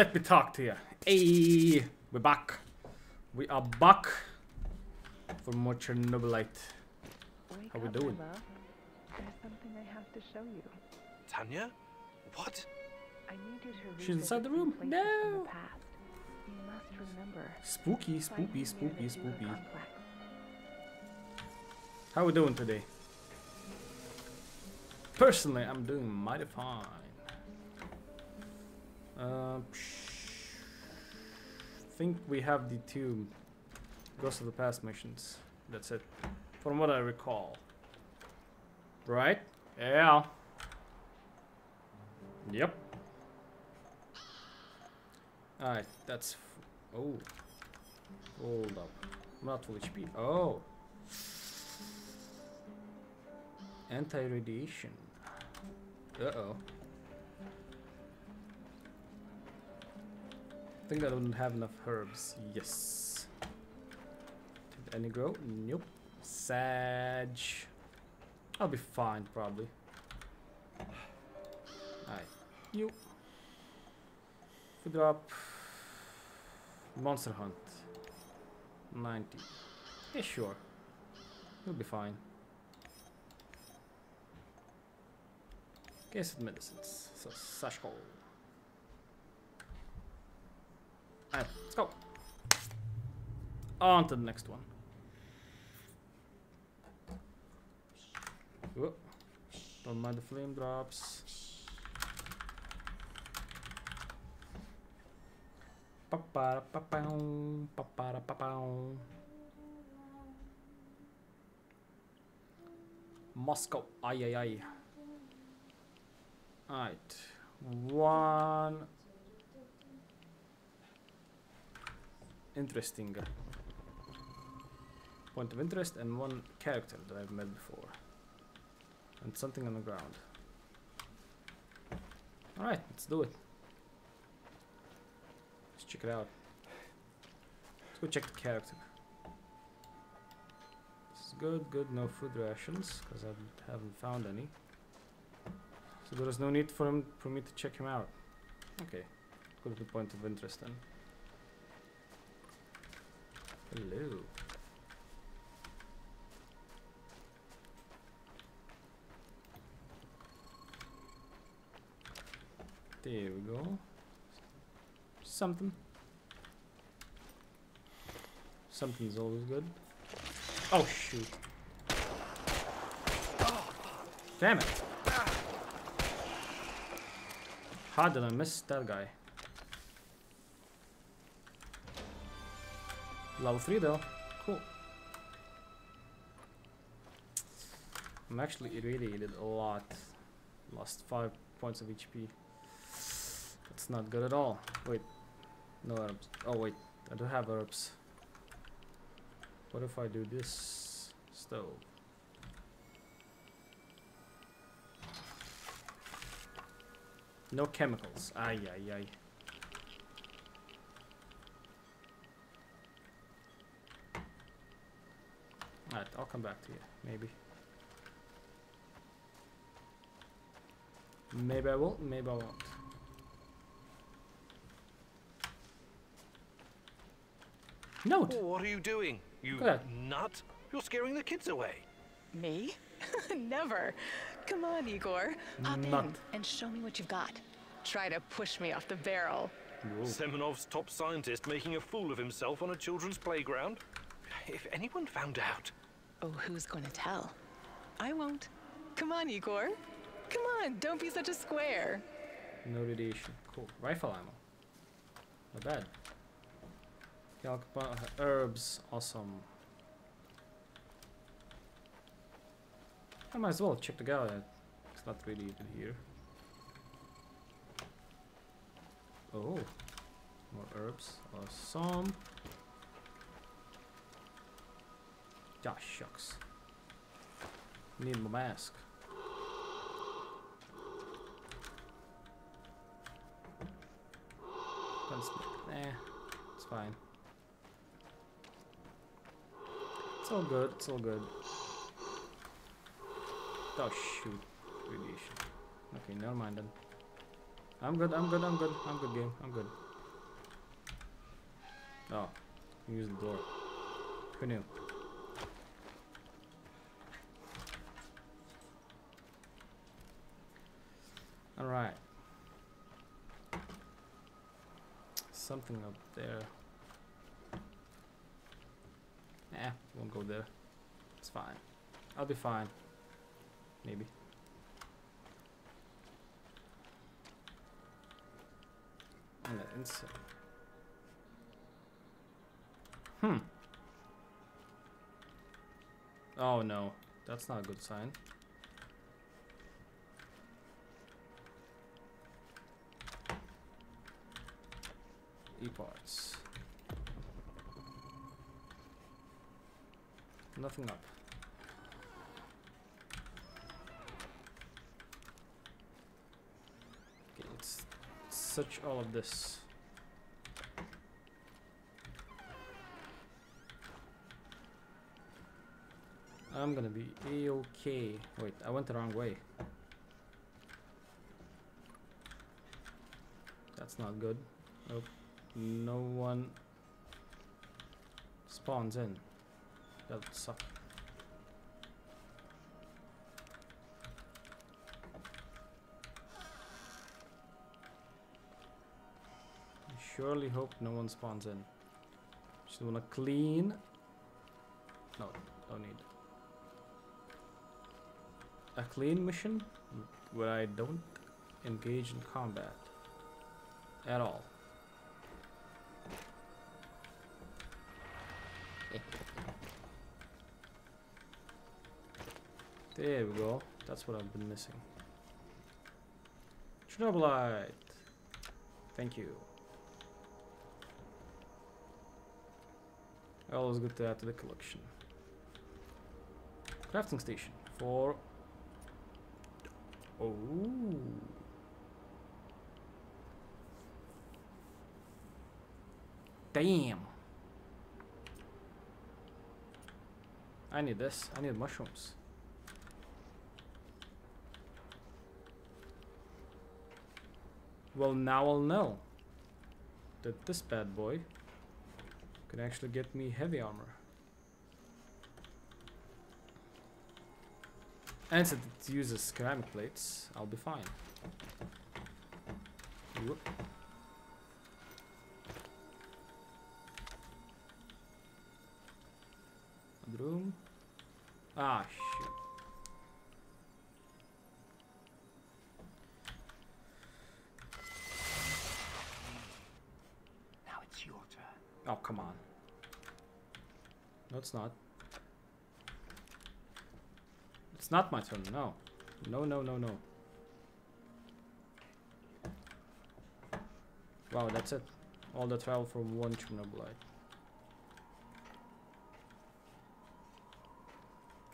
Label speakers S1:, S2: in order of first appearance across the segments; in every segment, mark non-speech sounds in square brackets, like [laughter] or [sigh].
S1: let me talk to you. Hey, we're back. We are back for more Chernobylite.
S2: Wake
S1: How we
S2: up,
S1: doing?
S2: my love. There's something I have to show you.
S3: Tanya? What?
S2: I need you to
S1: She's inside the room. No.
S2: the past. You must remember.
S1: Spooky, spooky, spooky, spooky.
S2: complex.
S1: How we doing today? Personally, I'm doing mighty fine. Uh, think we have the two Ghost of the Past missions. That's it, from what I recall. Right? Yeah. Yep. Alright, that's. Oh. Hold up. Not full HP. Oh. Anti-radiation. Uh-oh. Think I don't have enough herbs. Yes. Did any grow? Nope. Sag. I'll be fine, probably. Alright. You. Food drop. Monster hunt. 90. Yeah, sure. You'll be fine. Case of medicines. So, Sashko. Alright, let's go. On to the next one. Whoop. Don't mind the flame drops. Pa-pa-ra, pa-pow, pa-pa-ra, pa-pow. Moscow. Ay ay ay. Alright. One interesting point of interest and one character that I've met before. And something on the ground. Alright, let's do it. Let's check it out. Let's go check the character. This is good, good, no food rations, because I haven't found any. So there is no need for him for me to check him out. Okay, go to the point of interest then. Hello. There we go. Something. Something's always good. Oh shoot. Damn it. How did I miss that guy? Level 3 though. Cool. I'm actually irradiated a lot. Lost 5 points of HP. That's not good at all. Wait. No herbs. Oh wait. I do have herbs. What if I do this stove? No chemicals. Ay ay ay. Alright, I'll come back to you. Maybe. Maybe I will, maybe I won't. Note!
S3: Oh, what are you doing? You
S1: Go ahead.
S3: nut? You're scaring the kids away.
S2: Me? [laughs] Never. Come on, Igor. Hop
S1: Nut.
S2: in and show me what you've got. Try to push me off the barrel.
S1: Whoa.
S3: Semenov's top scientist making a fool of himself on a children's playground. If anyone found out.
S2: Oh, who's going to tell? I won't. Come on, Igor. Come on, don't be such a square.
S1: No radiation. Cool. Rifle ammo. Not bad. Calcapa uh, herbs. Awesome. I might as well check the guy. It's not really even here. Oh. More herbs. Awesome. Ah, shucks. Need my mask. Eh, it's fine. It's all good, it's all good. Oh shoot. Radiation. Okay, never mind then. I'm good, I'm good, I'm good, I'm good game, I'm good. Oh, use the door. Who knew? Alright. Something up there. Eh, won't go there. It's fine. I'll be fine. Maybe. And the inside. Hmm. Oh no, that's not a good sign. E-parts. Nothing up. Okay, let's search all of this. I'm gonna be a-okay. Wait, I went the wrong way. That's not good. Nope. No one spawns in. That would suck. I surely hope no one spawns in. Just wanna clean. No, no need. A clean mission where I don't engage in combat at all. [laughs] There we go. That's what I've been missing. Chernobylite. Thank you. Always good to add to the collection. Crafting station for. Oh. Damn. I need this. I need mushrooms. Well, now I'll know that this bad boy can actually get me heavy armor. And since it uses ceramic plates, I'll be fine. Whoop. Room. Ah, shoot.
S4: Now it's your turn.
S1: Oh, come on. No, it's not. It's not my turn, no. No, no, no, no. Wow, that's it. All the travel from one Chernobylite.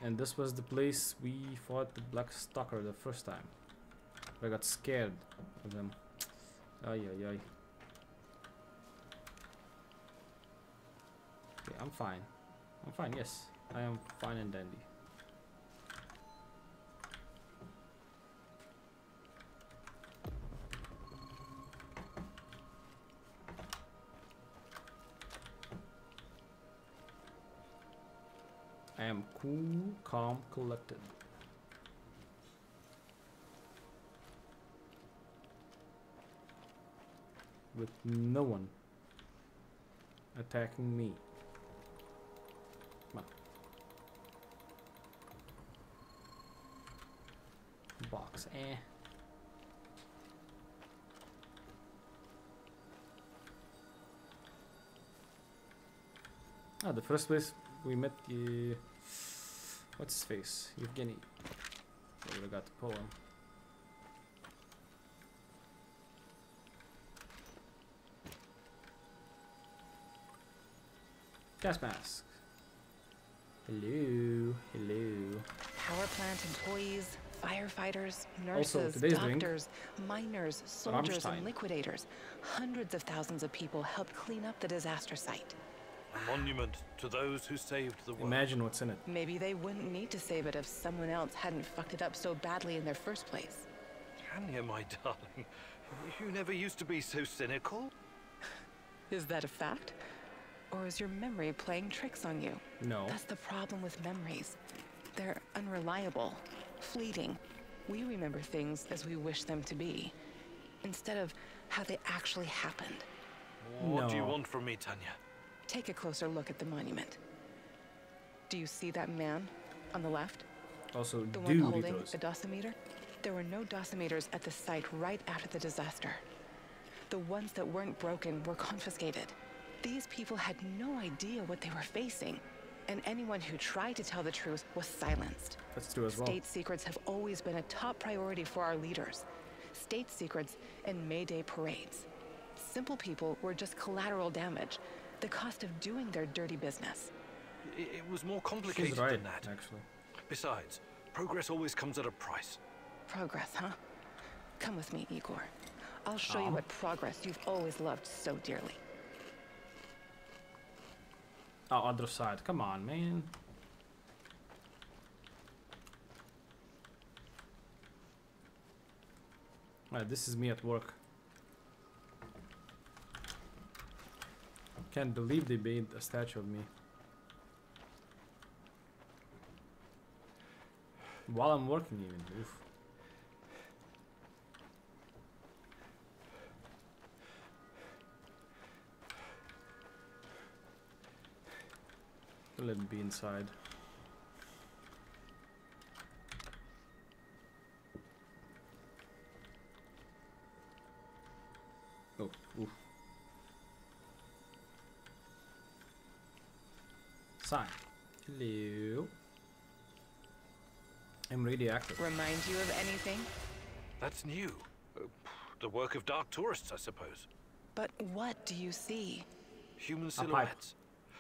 S1: And this was the place we fought the Black Stalker the first time. I got scared of him. Ay, ay, ay. Okay, I'm fine. I'm fine, yes. I am fine and dandy. Cool, calm, collected. With no one attacking me. Come on. Box, eh. Ah, the first place we met the what's his face? Evgeny. I would have got the poem. Gas mask. Hello, hello.
S2: Power plant employees, firefighters,
S1: Also,
S2: nurses,
S1: drink,
S2: doctors, miners, soldiers,
S1: Rammstein.
S2: and liquidators. Hundreds of thousands of people helped clean up the disaster site.
S3: A monument to those who saved the world.
S1: Imagine what's in it.
S2: Maybe they wouldn't need to save it if someone else hadn't fucked it up so badly in their first place.
S3: Tanya, my darling, you never used to be so cynical. [laughs]
S2: Is that a fact? Or is your memory playing tricks on you?
S1: No.
S2: That's the problem with memories. They're unreliable, fleeting. We remember things as we wish them to be, instead of how they actually happened.
S3: What do you want from me, Tanya?
S2: Take a closer look at the monument. Do you see that man on the left?
S1: Also,
S2: The one holding a dosimeter? There were no dosimeters at the site right after the disaster. The ones that weren't broken were confiscated. These people had no idea what they were facing, and anyone who tried to tell the truth was silenced.
S1: That's true as well.
S2: State secrets have always been a top priority for our leaders. State secrets and May Day parades. Simple people were just collateral damage, the cost of doing their dirty business.
S3: It, it was more complicated
S1: right,
S3: than that.
S1: Actually.
S3: Besides, progress always comes at a price.
S2: Progress, huh? Come with me, Igor. I'll show
S1: oh.
S2: you what progress you've always loved so dearly.
S1: Oh, other side. Come on, man. Right, this is me at work. Can't believe they made a statue of me. While I'm working even. Oof. Let it be inside. Sign. Hello. I'm radioactive.
S2: Remind you of anything?
S3: That's new. Uh, the work of dark tourists, I suppose.
S2: But what do you see?
S3: Human silhouettes.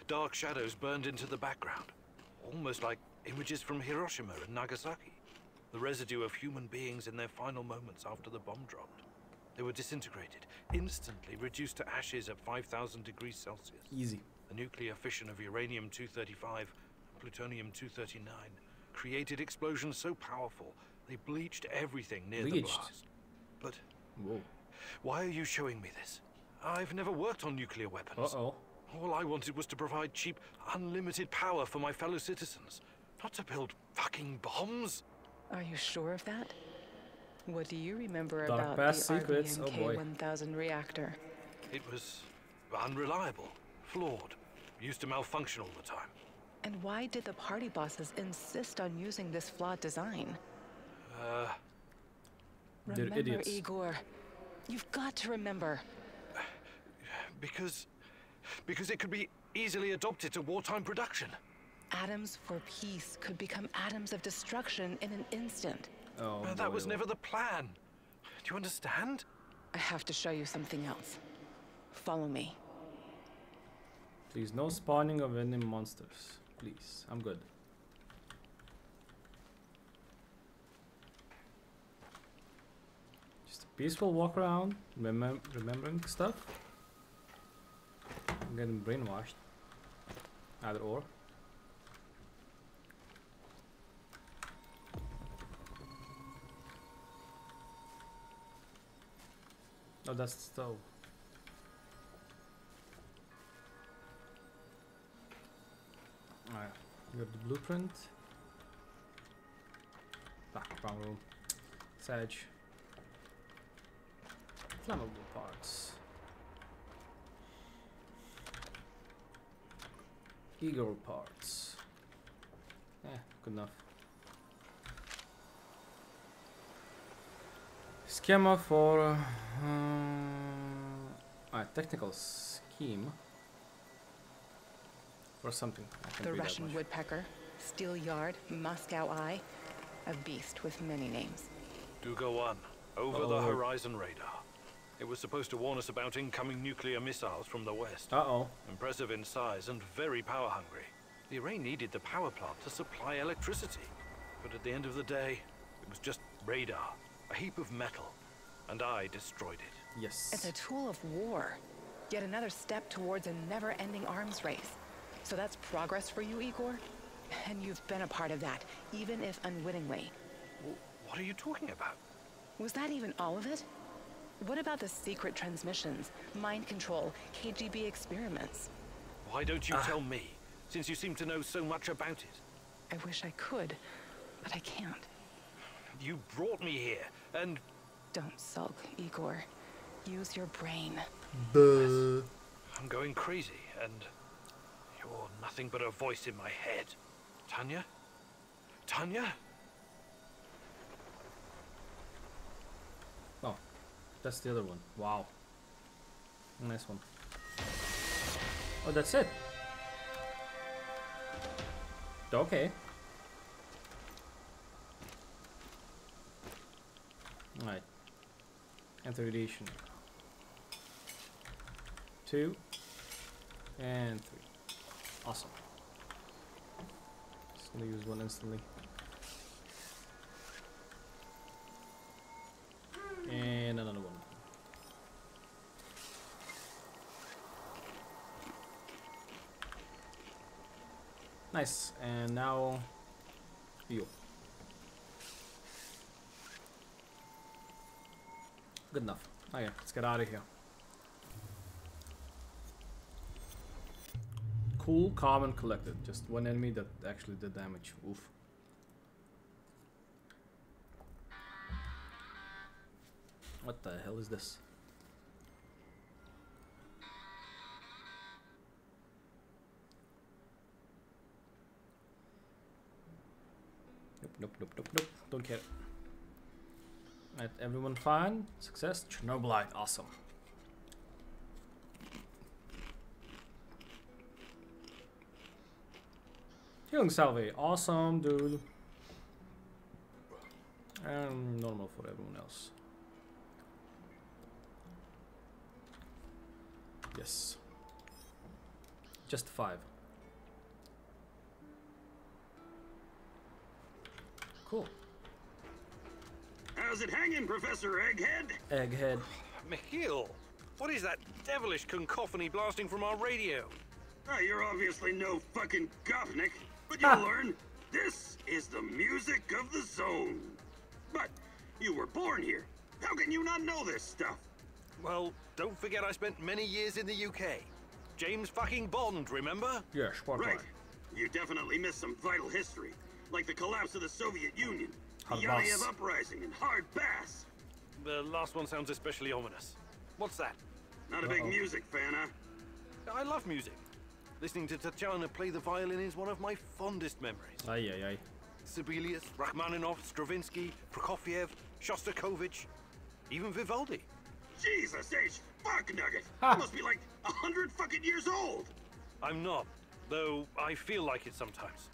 S3: Dark shadows burned into the background. Almost like images from Hiroshima and Nagasaki. The residue of human beings in their final moments after the bomb dropped. They were disintegrated, instantly reduced to ashes at 5,000 degrees Celsius.
S1: Easy.
S3: The nuclear fission of uranium-235 and plutonium-239 created explosions so powerful they bleached everything near the
S1: Bleached?
S3: blast. But
S1: Whoa.
S3: why are you showing me this? I've never worked on nuclear weapons.
S1: Uh oh.
S3: All I wanted was to provide cheap, unlimited power for my fellow citizens, not to build fucking bombs.
S2: Are you sure of that? What do you remember
S1: Dark
S2: about the
S1: secrets, oh boy.
S2: RBMK-1000 reactor?
S3: It was unreliable, flawed, used to malfunction all the time.
S2: And why did the party bosses insist on using this flawed design?
S3: Uh,
S1: They're
S2: remember,
S1: idiots.
S2: Igor. You've got to remember.
S3: because. because it could be easily adopted to wartime production.
S2: Atoms for peace could become atoms of destruction in an instant.
S1: Oh.
S3: Uh, that was never the plan. Do you understand?
S2: I have to show you something else. Follow me.
S1: Please, no spawning of any monsters. Please, I'm good. Just a peaceful walk around, remem- remembering stuff. I'm getting brainwashed. Either or. Oh, that's the stove. Alright, we have the blueprint. Ah, wrong room. Sage. Flammable parts. Eagle parts. Eh, good enough. Schema for uh, uh, technical scheme for something. I can't
S2: The
S1: read that
S2: Russian
S1: much.
S2: woodpecker, steel yard, Moscow eye, a beast with many names.
S3: Duga 1, over the horizon radar. It was supposed to warn us about incoming nuclear missiles from the west.
S1: Uh oh.
S3: Impressive in size and very power hungry. The array needed the power plant to supply electricity. But at the end of the day, it was just radar, a heap of metal. And I destroyed it.
S1: Yes.
S2: It's a tool of war. Yet another step towards a never-ending arms race. So that's progress for you, Igor? And you've been a part of that, even if unwittingly.
S3: What are you talking about?
S2: Was that even all of it? What about the secret transmissions, mind control, KGB experiments?
S3: Why don't you ah. tell me, since you seem to know so much about it?
S2: I wish I could, but I can't.
S3: You brought me here, and
S2: Don't sulk, Igor. Use your brain.
S1: Buh.
S3: I'm going crazy, and you're nothing but a voice in my head. Tanya? Tanya?
S1: Oh, that's the other one. Wow. Nice one. Oh, that's it. Okay. Alright. Enter radiation. Two. And three. Awesome. Just gonna use one instantly. And another one. Nice. And now you. Good enough. Okay, let's get out of here. Cool, calm, and collected. Just one enemy that actually did damage. Oof. What the hell is this? Nope, nope, nope, nope, nope. Don't care. Alright, everyone fine? Success? Chernobylite, awesome. Healing salve, awesome, dude. And normal for everyone else. Yes. Just five. Cool.
S5: How's it hanging, Professor Egghead?
S1: Egghead.
S3: Mikhail, what is that devilish cacophony blasting from our radio?
S5: Ah, you're obviously no fucking Gopnik, but you'll
S1: Ah.
S5: learn. This is the music of the zone. But you were born here. How can you not know this stuff?
S3: Well, don't forget I spent many years in the UK. James fucking Bond, remember?
S1: Yeah, Spotlight.
S5: Right. You definitely missed some vital history, like the collapse of the Soviet Union, the
S1: Hard
S5: uprising, and Hard Bass.
S3: The last one sounds especially ominous. What's that?
S5: Not a big
S1: Uh-oh.
S5: music fan, huh?
S3: I love music. Listening to Tatiana play the violin is one of my fondest memories.
S1: Aye, aye, aye.
S3: Sibelius, Rachmaninoff, Stravinsky, Prokofiev, Shostakovich, even Vivaldi.
S5: Jesus H. Fuck Nugget.
S1: Ha.
S5: You must be like a hundred fucking years old.
S3: I'm not, though I feel like it sometimes.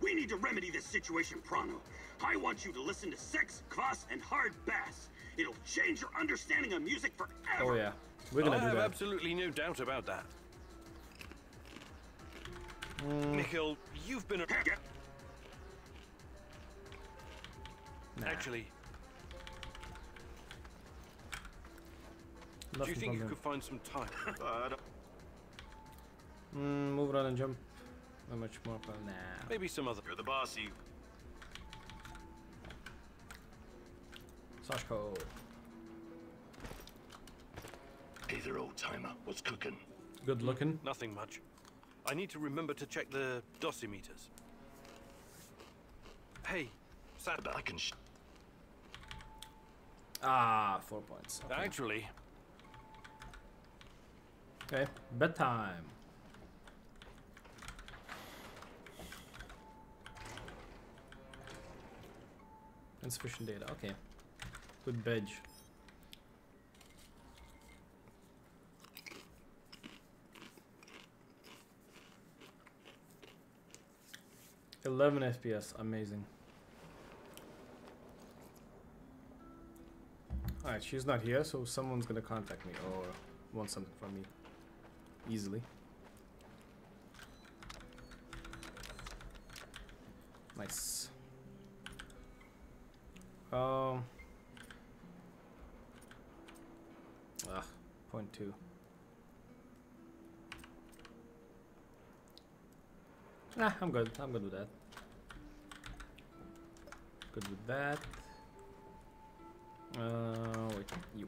S5: We need to remedy this situation Prano. I want you to listen to Sex, Kvass, and Hard Bass. It'll change your understanding of music forever.
S1: Oh yeah, we're gonna
S3: I
S1: do
S3: have absolutely no doubt about that.
S1: Mm,
S3: Mikhail, you've been a...
S1: Nah,
S3: Actually, do you think you
S1: them.
S3: could find some time? [laughs]
S5: But
S1: Mm, move around and jump. Not much more fun. Nah.
S3: Maybe some other...
S5: you're the boss, you.
S1: Sashko.
S6: Hey there, old timer. What's cooking?
S1: Good looking.
S3: Nothing much. I need to remember to check the dosimeters. Hey, Sad,
S6: I can.
S1: ah, four points. Okay.
S3: Actually.
S1: Okay, bedtime. Insufficient data. Okay. Good badge. 11 FPS, amazing. Alright, she's not here, so someone's gonna contact me or want something from me. Easily. Nice. Um. Ah, point two. Nah, I'm good. I'm good with that. Good with that. Uh, wait, you.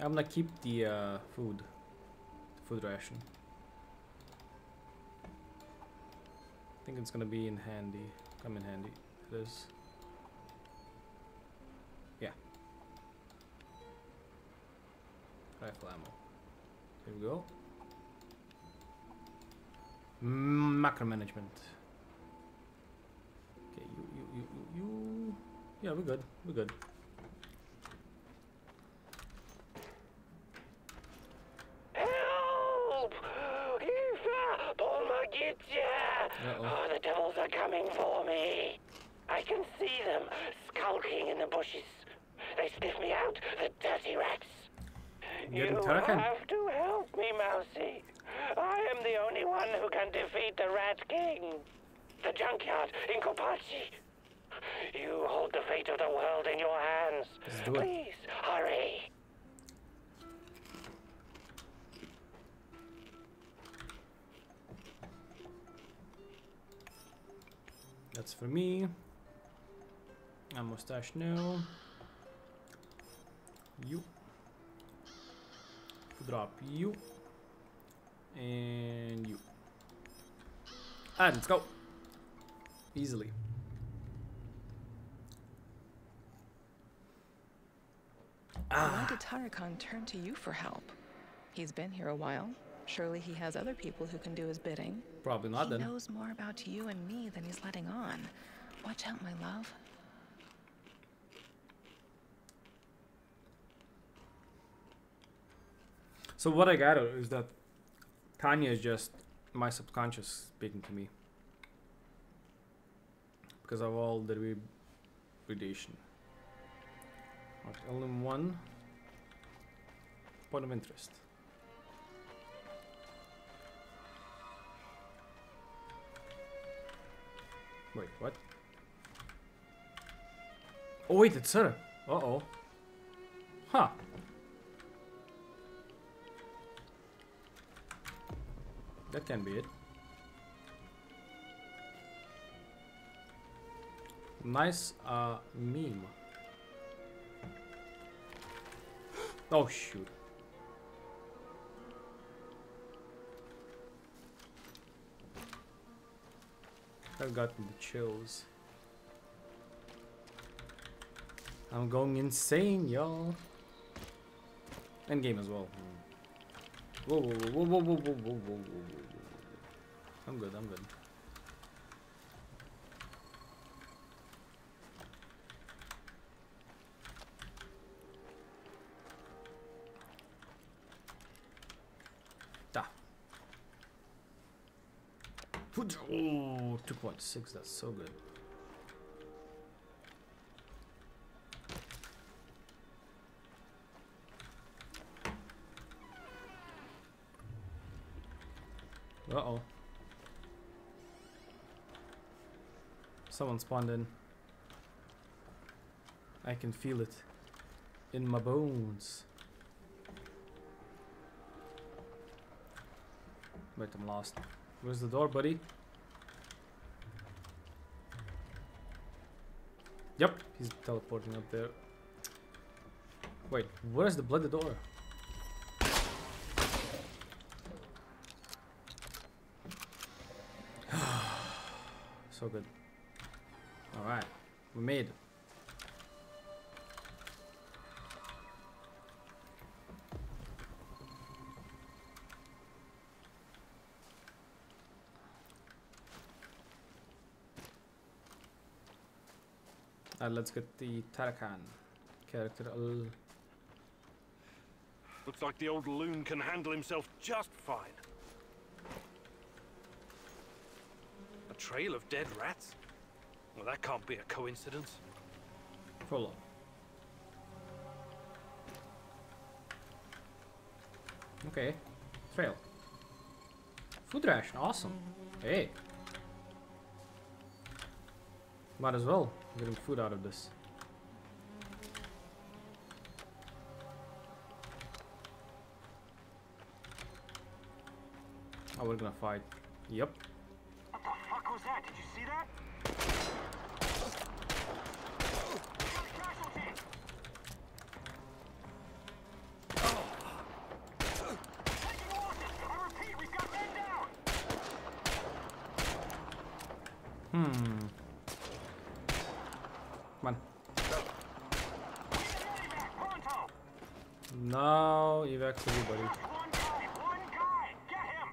S1: I'm gonna keep the uh, food, food ration. I think it's gonna be in handy. Come in handy. It is. Yeah. Rifle ammo. Here we go. Macro management. Okay, you, you, you, you, you. Yeah, we're good. We're good.
S7: mustache,
S1: now.
S7: You.
S1: Drop you. And you. And let's go. Easily. Ah.
S2: Why did Tarakan turn to you for help? He's been here a while. Surely he has other people who can do his bidding.
S1: Probably not
S2: he
S1: then.
S2: He knows more about you and me than he's letting on. Watch out, my love.
S1: So what I gather is that Tanya is just my subconscious speaking to me. Because of all the radiation. Only one point of interest. Wait, what? Oh wait, it's her. Uh-oh. Huh. That can be it. Nice uh, meme. Oh shoot. I've gotten the chills. I'm going insane, y'all. End game as well. Whoa, whoa, whoa, whoa, whoa, whoa, whoa, whoa, whoa, whoa, whoa. I'm good, I'm good. Da. Oh, 2.6, that's so good. Uh-oh. Someone spawned in. I can feel it in my bones. Wait, I'm lost. Where's the door, buddy? Yep, he's teleporting up there. Wait, where's the bloody door? So good. Alright, we made it. Uh, let's get the Tarakan character.
S3: Looks like the old loon can handle himself just fine. Trail of dead rats? Well, that can't be a coincidence.
S1: Follow. Okay. Trail. Food ration. Awesome. Hey. Might as well. Getting food out of this. Oh, we're gonna fight. Yep.
S4: What the fuck was that? Did you see that? Casualty! Taking losses! I repeat, we've got men down!
S1: Hmm. Come on.
S4: Evac, pronto!
S1: Now evac everybody.
S4: One guy, one guy! Get him!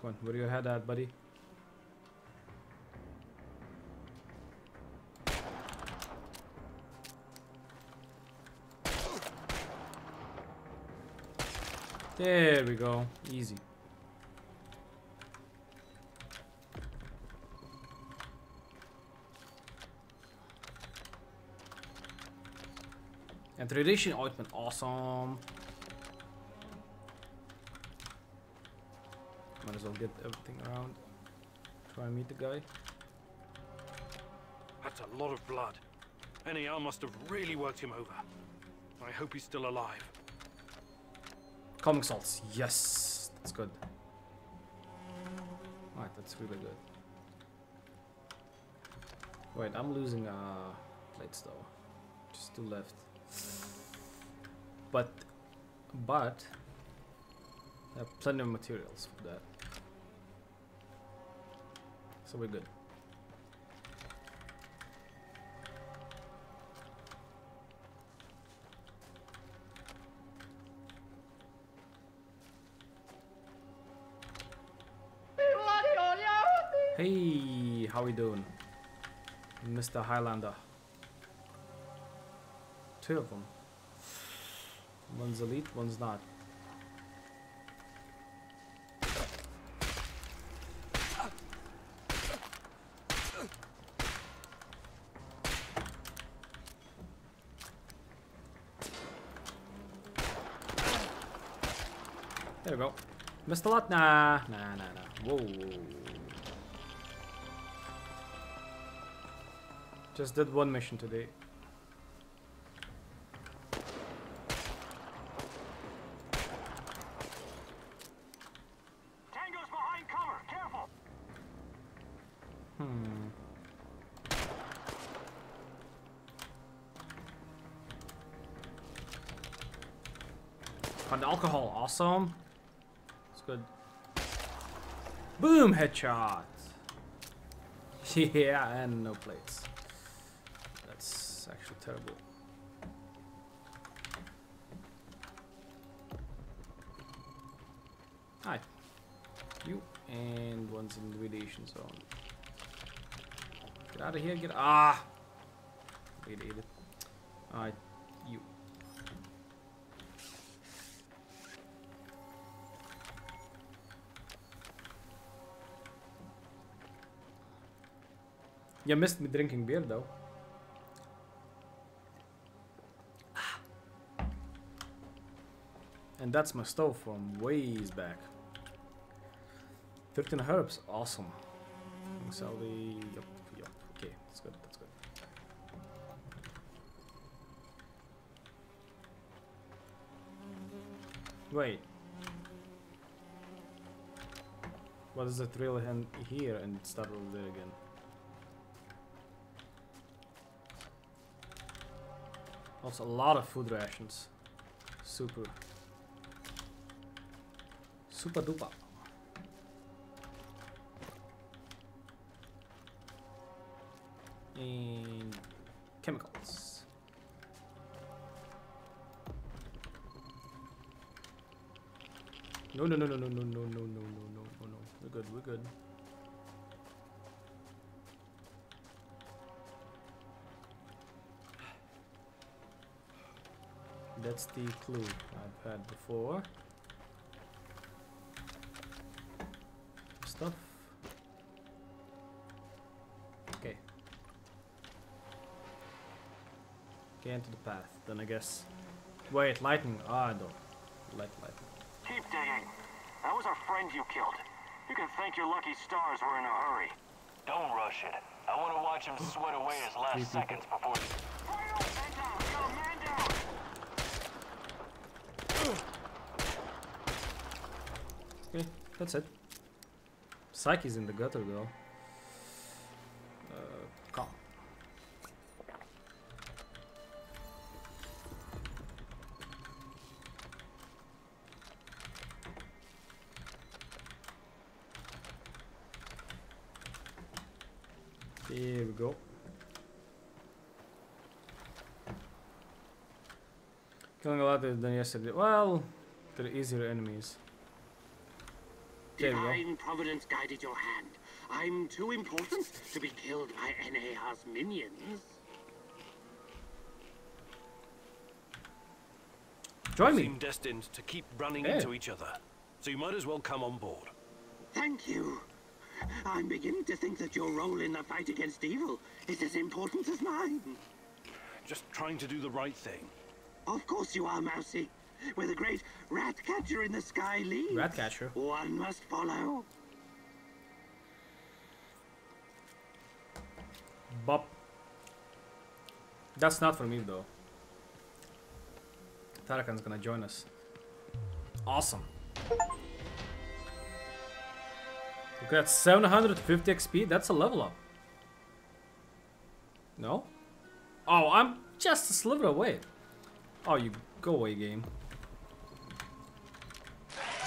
S1: Come on, where you head at, buddy? There we go. Easy. And radiation ointment, oh, awesome. Get everything around. Try and meet the guy.
S3: That's a lot of blood. NAR must have really worked him over. I hope he's still alive.
S1: Comic salts, yes, that's good. Alright, that's really good. Wait, I'm losing uh plates though. Just two left. But but I have plenty of materials for that. So we're good. Hey, how we doing? Mr. Highlander. Two of them. One's elite, one's not. We go. Missed a lot? Nah, nah, nah, nah. Whoa. Just did one mission today.
S4: Tango's behind cover. Careful.
S1: Hmm. Found alcohol, awesome. Good. Boom, headshot. [laughs] Yeah, and no plates. That's actually terrible. Hi. You and one's in the radiation zone. Get out of here, get ah Wait. Alright, You missed me drinking beer though. And that's my stove from ways back. 13 herbs, awesome. Sell the yup, yup. Okay, that's good, that's good. Wait. What is the thrill hand here and start over there again? Also a lot of food rations. Super. Super duper. And chemicals. No, no, no, no, no, no, no, no, no, no, no, no. We're good, we're good. That's the clue I've had before. Stuff. Okay. Okay, into the path. Then I guess. Wait, lightning. Ah, no. Light, lightning.
S4: Keep digging. That was our friend you killed. You can thank your lucky stars we're in a hurry.
S8: Don't rush it. I want to watch him sweat away his last seconds before.
S4: Man down! We got a man down!
S1: Okay, that's it. Psyche's in the gutter though. Yesterday. Well, they're easier enemies. There.
S4: Divine Providence guided your hand. I'm too important to be killed by NAR's minions.
S1: Join me.
S3: Seem destined to keep running
S1: Yeah.
S3: into each other. So you might as well come on board.
S4: Thank you. I'm beginning to think that your role in the fight against evil is as important as mine.
S3: Just trying to do the right thing.
S4: Of course you are, Mousy. Where the great rat catcher in the sky leads,
S1: Ratcatcher.
S4: one must follow.
S1: Bop. That's not for me though. Tarakan's gonna join us. Awesome. Look at 750 XP. That's a level up. No? Oh, I'm just a sliver away. Oh, you go away, game.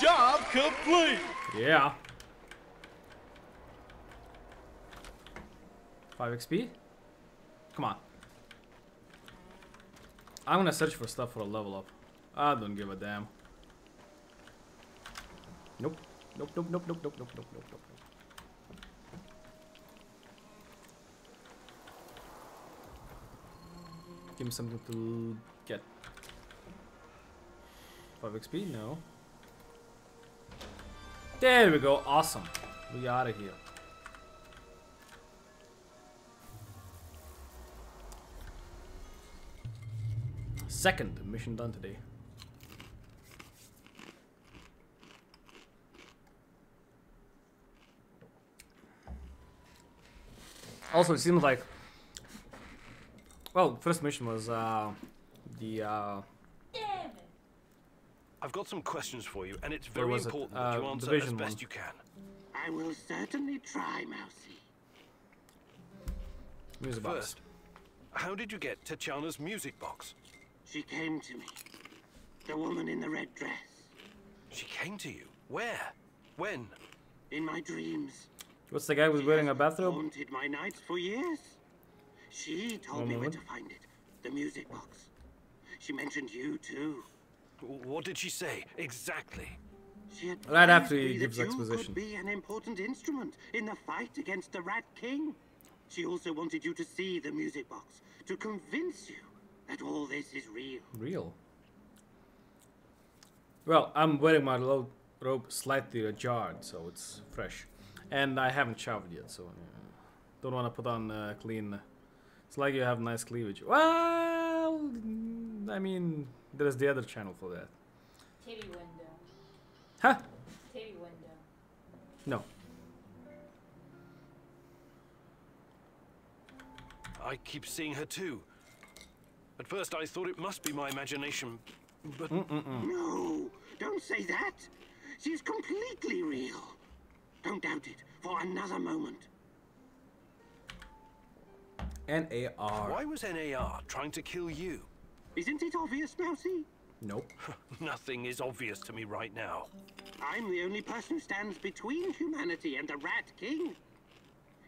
S6: Job complete!
S1: Yeah. 5 XP? Come on. I'm gonna search for stuff for a level up. I don't give a damn. Nope. Nope, nope, nope, nope, nope, nope, nope, nope, nope. Give me something to get. 5 XP? No. There we go. Awesome. We out of here. Second mission done today. Also, it seems like. Well, first mission was uh, the uh,
S3: I've got some questions for you, and it's very
S1: was it?
S3: important that you
S1: Uh,
S3: answer as best
S1: one.
S3: you can.
S4: I will certainly try, Mousy.
S1: music box.
S3: First, how did you get Tatiana's music box?
S4: She came to me. The woman in the red dress.
S3: She came to you. Where? When?
S4: In my dreams.
S1: What's the guy with
S4: She
S1: wearing a
S4: has
S1: bathrobe?
S4: haunted my nights for years. She told
S1: One
S4: me where to find it. The music box. She mentioned you too.
S3: W- What did she say exactly?
S4: She
S1: Right after
S4: advised
S1: he
S4: me
S1: gives
S4: that
S1: exposition.
S4: could be an important instrument in the fight against the Rat King. She also wanted you to see the music box to convince you that all this is real.
S1: Real. Well, I'm wearing my lo- robe slightly ajar, so it's fresh, and I haven't showered yet, so uh, don't want to put on uh, clean. It's like you have nice cleavage. Well, mm, I mean, there's the other channel for that.
S9: Titty window.
S1: Huh?
S9: Titty window.
S1: No.
S3: I keep seeing her too. At first, I thought it must be my imagination, but mm, mm, mm.
S4: No, don't say that. She's completely real. Don't doubt it for another moment.
S1: N A R.
S3: why was NAR trying to kill you?
S4: Isn't it obvious, Mousy?
S1: Nope. [laughs]
S3: Nothing is obvious to me right now.
S4: I'm the only person who stands between humanity and the Rat King.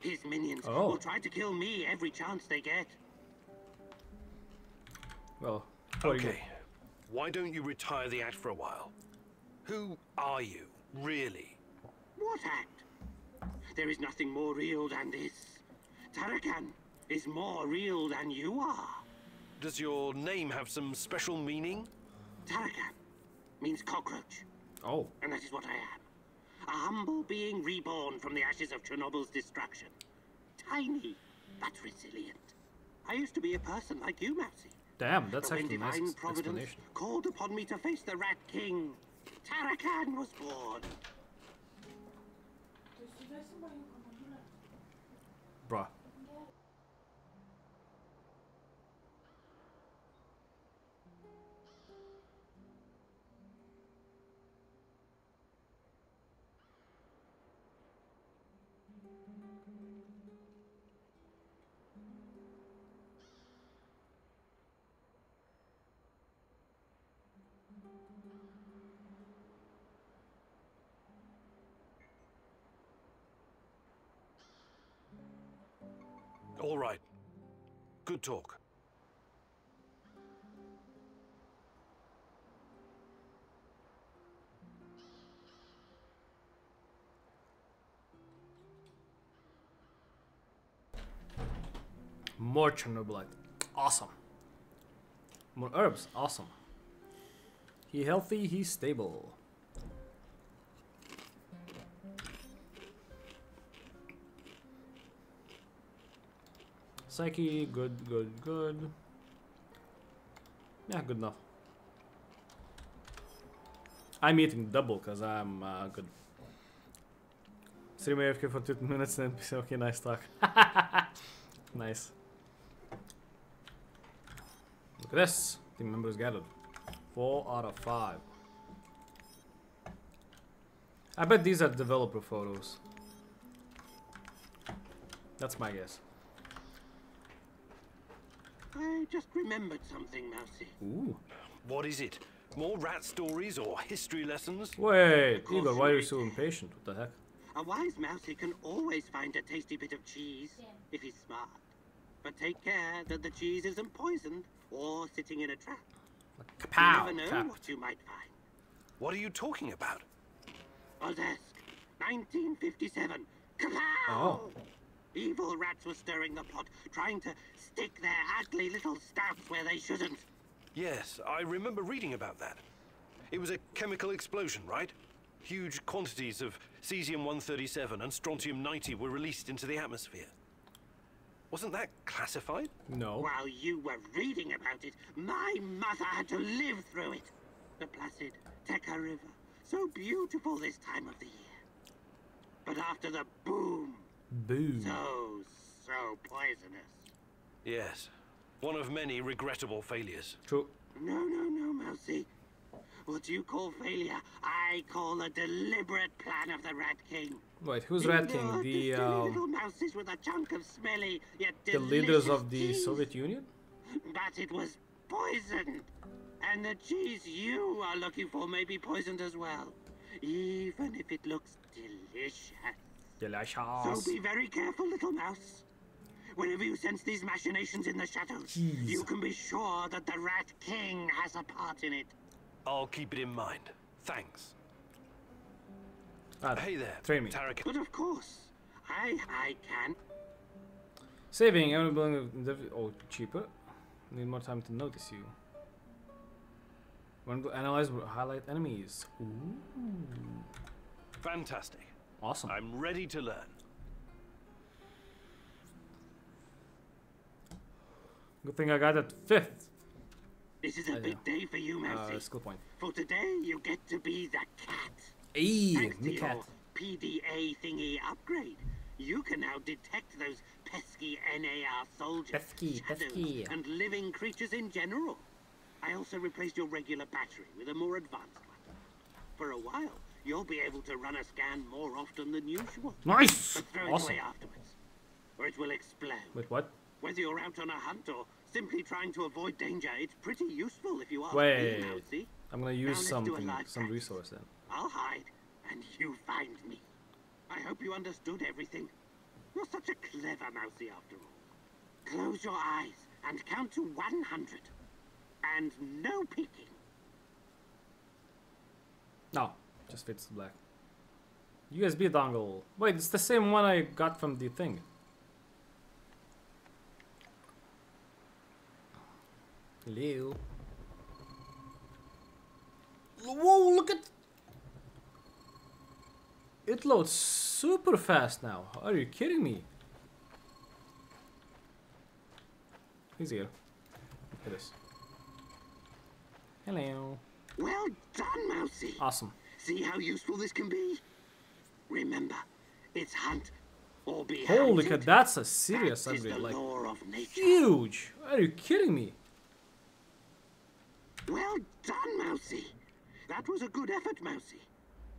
S4: His minions
S1: Oh.
S4: will try to kill me every chance they get.
S1: Well. what do you-
S3: Okay, why don't you retire the act for a while? Who are you, really?
S4: What act? There is nothing more real than this. Tarakan is more real than you are.
S3: Does your name have some special meaning?
S4: Tarakan means cockroach,
S1: Oh.
S4: and that is what I am. A humble being reborn from the ashes of Chernobyl's destruction. Tiny, but resilient. I used to be a person like you, Mousy.
S1: Damn, that's
S4: but when
S1: actually a nice
S4: divine
S1: ex-
S4: providence
S1: explanation.
S4: called upon me to face the Rat King, Tarakan was born.
S1: Bruh.
S3: All right. Good talk.
S1: More Chernobylite. Awesome. More herbs. Awesome. He healthy, he's stable. Psyche, good, good, good. Yeah, good enough. I'm eating double because I'm uh, good. Stream AFK for two minutes and okay, nice talk. [laughs] nice. Look at this. Team members gathered. Four out of five. I bet these are developer photos. That's my guess.
S4: I just remembered something, Mousy.
S1: Ooh.
S3: What is it? More rat stories or history lessons?
S1: Wait,
S4: course
S1: Igor, why are
S4: you
S1: you so impatient? What the heck?
S4: A wise mousey can always find a tasty bit of cheese
S9: Yeah.
S4: if he's smart. But take care that the cheese isn't poisoned or sitting in a trap. You never know
S1: Tapped.
S4: what you might find.
S3: What are you talking about?
S4: Ozyorsk, 1957. Kapow!
S1: Oh.
S4: Evil rats were stirring the pot, trying to stick their ugly little snouts where they shouldn't.
S3: Yes, I remember reading about that. It was a chemical explosion, right? Huge quantities of cesium-137 and strontium-90 were released into the atmosphere. Wasn't that classified?
S1: No.
S4: While you were reading about it, my mother had to live through it. The placid Techa River, so beautiful this time of the year. But after the boom,
S1: Boom.
S4: so, so poisonous.
S3: Yes. One of many regrettable failures.
S1: True.
S4: No, no, no, Mousy. What you call failure, I call a deliberate plan of the Rat King.
S1: Wait, who's
S4: You
S1: Rat King? The uh,
S4: little mouses with a chunk of smelly yet
S1: the leaders of the
S4: cheese.
S1: Soviet Union?
S4: But it was poisoned. And the cheese you are looking for may be poisoned as well. Even if it looks delicious. So be very careful, little mouse. Whenever you sense these machinations in the shadows,
S1: Jeez.
S4: you can be sure that the Rat King has a part in it.
S3: I'll keep it in mind. Thanks.
S1: Ah,
S3: Hey there,
S1: train me.
S3: Tarek.
S4: But of course, I I can.
S1: Saving every building of the oh cheaper. Need more time to notice you. When to analyze highlight enemies. Ooh.
S3: Fantastic.
S1: Awesome.
S3: I'm ready to learn.
S1: Good thing I got that fifth
S4: This is a
S1: I
S4: big
S1: know.
S4: day for you, Mousy.
S1: uh, skill point.
S4: For today, you get to be the cat.
S1: Hey,
S4: Thanks to
S1: me
S4: your
S1: cat.
S4: PDA thingy upgrade, you can now detect those pesky NAR soldiers,
S1: Pesky,
S4: shadows,
S1: pesky.
S4: and living creatures in general. I also replaced your regular battery with a more advanced one. For a while, you'll be able to run a scan more often than usual.
S1: Nice.
S4: But throw it away afterwards, or it will explode.
S1: Wait, what?
S4: Whether you're out on a hunt or simply trying to avoid danger, it's pretty useful if you are.
S1: Wait.
S4: me.
S1: I'm gonna use
S4: let's do a
S1: something, some
S4: practice.
S1: resource then.
S4: I'll hide, and you find me. I hope you understood everything. You're such a clever mousy after all. Close your eyes and count to 100. And no peeking.
S1: No, just fits the black. USB dongle. Wait, it's the same one I got from the thing. Hello. Whoa, look at... It loads super fast now. Are you kidding me? He's here. Look at this. Hello.
S4: Well done, mousy.
S1: Awesome.
S4: See how useful this can be? Remember, it's hunt or be
S1: Holy
S4: hunted.
S1: cow, that's a serious
S4: That is
S1: upgrade.
S4: the
S1: Like,
S4: law of
S1: huge. Are you kidding me?
S4: Well done, Mousy. That was a good effort, Mousy.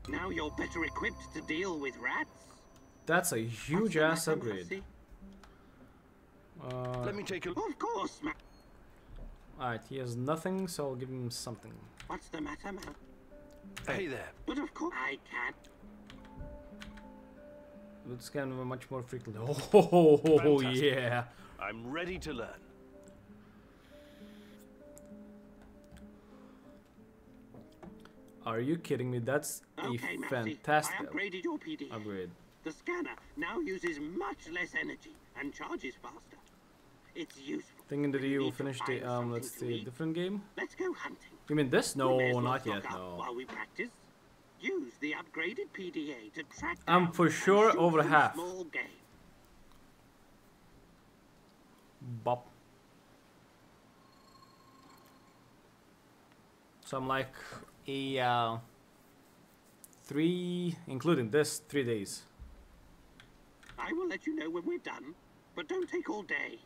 S4: Now you're better equipped to deal with rats.
S1: That's a huge
S4: the
S1: ass upgrade. Uh,
S3: Let me take a
S4: Of course, Ma-
S1: Alright, he has nothing, so I'll give him something.
S4: What's the matter, Mouse?
S3: Hey there.
S4: But of course I can't.
S1: Let's scan him much more frequently. [laughs] Oh,
S3: Fantastic.
S1: yeah.
S3: I'm ready to learn.
S1: Are you kidding me? That's
S4: Okay,
S1: a
S4: Mousy.
S1: fantastic
S4: I upgraded your PDA.
S1: upgrade.
S4: The scanner now uses much less energy and charges faster. It's useful.
S1: Thinking that
S4: when
S1: you will
S4: need
S1: finish
S4: find
S1: the um. Let's see,
S4: eat.
S1: different game.
S4: Let's go hunting.
S1: You mean this? No,
S4: well
S1: not yet. No.
S4: While we practice, use the upgraded PDA to track
S1: I'm for sure over half. Bop. So I'm like a uh, three, including this, three days.
S4: I will let you know when we're done, but don't take all day.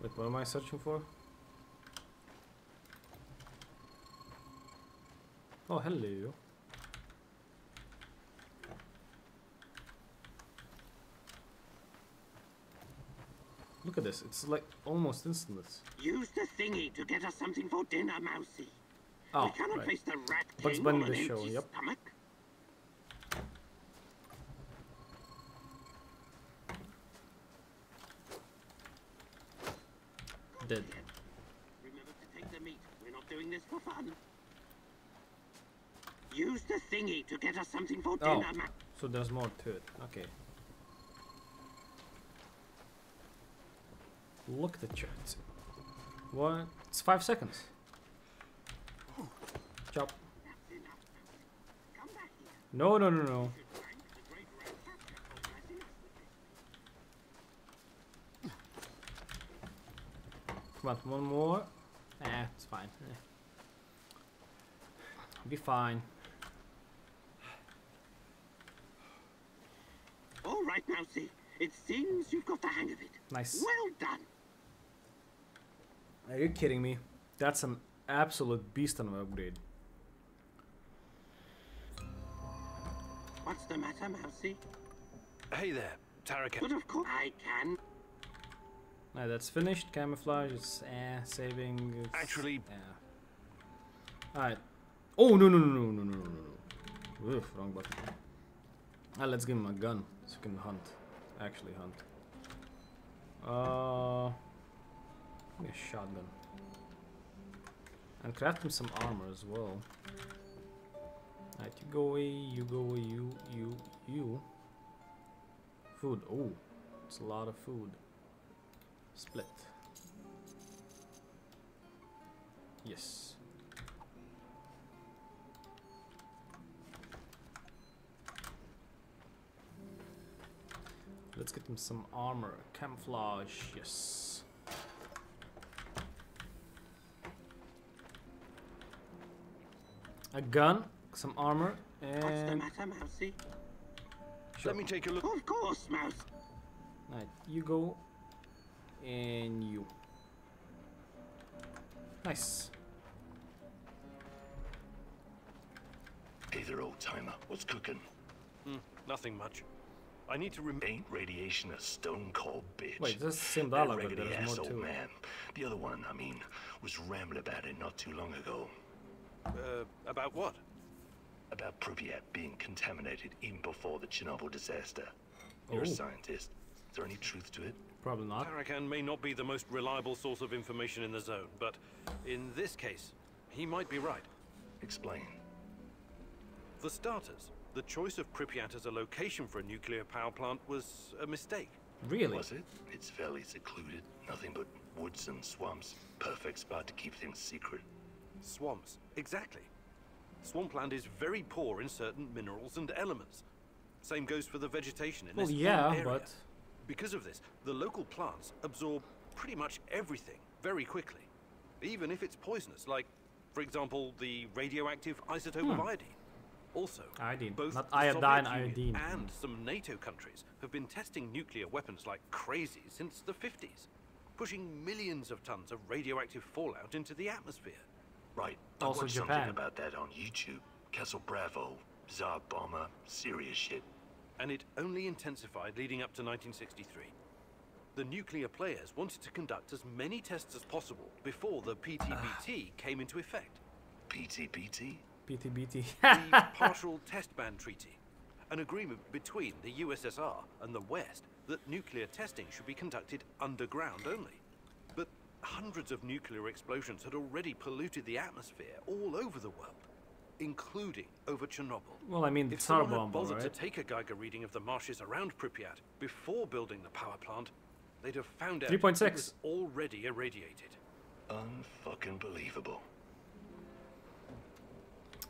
S1: Wait, what am I searching for? Oh, hello. Look at this. It's like almost instantaneous.
S4: Use the thingy to get us something for dinner, Mousy.
S1: Oh, ah,
S4: we cannot
S1: right.
S4: face the rat
S1: Bugs
S4: king
S1: Bunny
S4: on an
S1: the show,
S4: empty
S1: yep.
S4: stomach.
S1: Dead.
S4: Remember to take the meat. We're not doing this for fun. Use the thingy to get us something for
S1: Oh,
S4: dinner, Ma-
S1: so there's more to it. Okay. Look at the chat. What? It's five seconds. Chop.
S4: That's enough, Mousy. Come back here.
S1: No, no, no, no.
S4: Thank the great rat catcher for blessing us with it.
S1: Come on, one more. Eh, it's fine. Eh. Be fine.
S4: All right, Mousy. It seems you've got the hang of it.
S1: Nice.
S4: Well done.
S1: Are you kidding me? That's an absolute beast of an upgrade.
S4: What's the matter, Mousy?
S3: Hey there, Tarakan.
S4: But of course I can.
S1: Now that's finished. Camouflage, it's eh, saving. It's,
S3: Actually-
S1: yeah. Alright. Oh, no, no, no, no, no, no, no, no. Oof, wrong button. Ah, let's give him a gun so he can hunt. Actually hunt. Uh. A shotgun. And craft him some armor as well. Alright, you go away, you go away, you, you, you. Food. Oh, it's a lot of food. Split. Yes. Let's get him some armor. Camouflage, yes. A gun, some armor, and...
S4: What's the matter, Mousy?
S1: sure.
S3: Let me take a look.
S4: Of course, Mouse.
S1: Alright, you go and you. Nice.
S6: Hey there, old timer. What's cooking?
S3: Hmm, nothing much. I need to rem-
S6: Ain't radiation a stone cold bitch?
S1: Wait, that's the same
S6: That
S1: dialogue, but
S6: raggedy
S1: there's
S6: ass
S1: more
S6: old
S1: it.
S6: man. The other one, I mean, was rambling about it not too long ago.
S3: Uh, about what?
S6: About Pripyat being contaminated even before the Chernobyl disaster. You're a
S1: Oh.
S6: scientist. Is there any truth to it?
S1: Probably not.
S3: Tarakan may not be the most reliable source of information in the zone, but in this case, he might be right.
S6: Explain.
S3: For starters, the choice of Pripyat as a location for a nuclear power plant was a mistake.
S1: Really?
S6: Was it? It's fairly secluded. Nothing but woods and swamps. Perfect spot to keep things secret.
S3: Swamps, exactly. Swampland is very poor in certain minerals and elements. Same goes for the vegetation in
S1: Well,
S3: this whole
S1: yeah,
S3: area.
S1: but
S3: Because of this, the local plants absorb pretty much everything very quickly, even if it's poisonous, like, for example, the radioactive isotope of hmm. iodine. Also,
S1: Iodine,
S3: both
S1: not
S3: the
S1: iodine,
S3: Soviet Union
S1: iodine.
S3: and some NATO countries have been testing nuclear weapons like crazy since the 50s, pushing millions of tons of radioactive fallout into the atmosphere.
S6: Right. I
S1: Also
S6: watched
S1: Japan.
S6: something about that on YouTube. Castle Bravo, Tsar Bomba, serious shit.
S3: and it only intensified leading up to 1963. The nuclear players wanted to conduct as many tests as possible before the PTBT ah. came into effect,
S6: PTPT?
S1: PTBT.
S3: the [laughs] Partial Test Ban Treaty, an agreement between the USSR and the West that nuclear testing should be conducted underground only. But hundreds of nuclear explosions had already polluted the atmosphere all over the world, including over Chernobyl.
S1: well, I mean, the
S3: If
S1: Tsar
S3: someone had bothered
S1: right?
S3: to take a Geiger reading of the marshes around Pripyat before building the power plant, they'd have found out
S1: 3.6.
S3: it was already irradiated.
S6: Unfucking believable.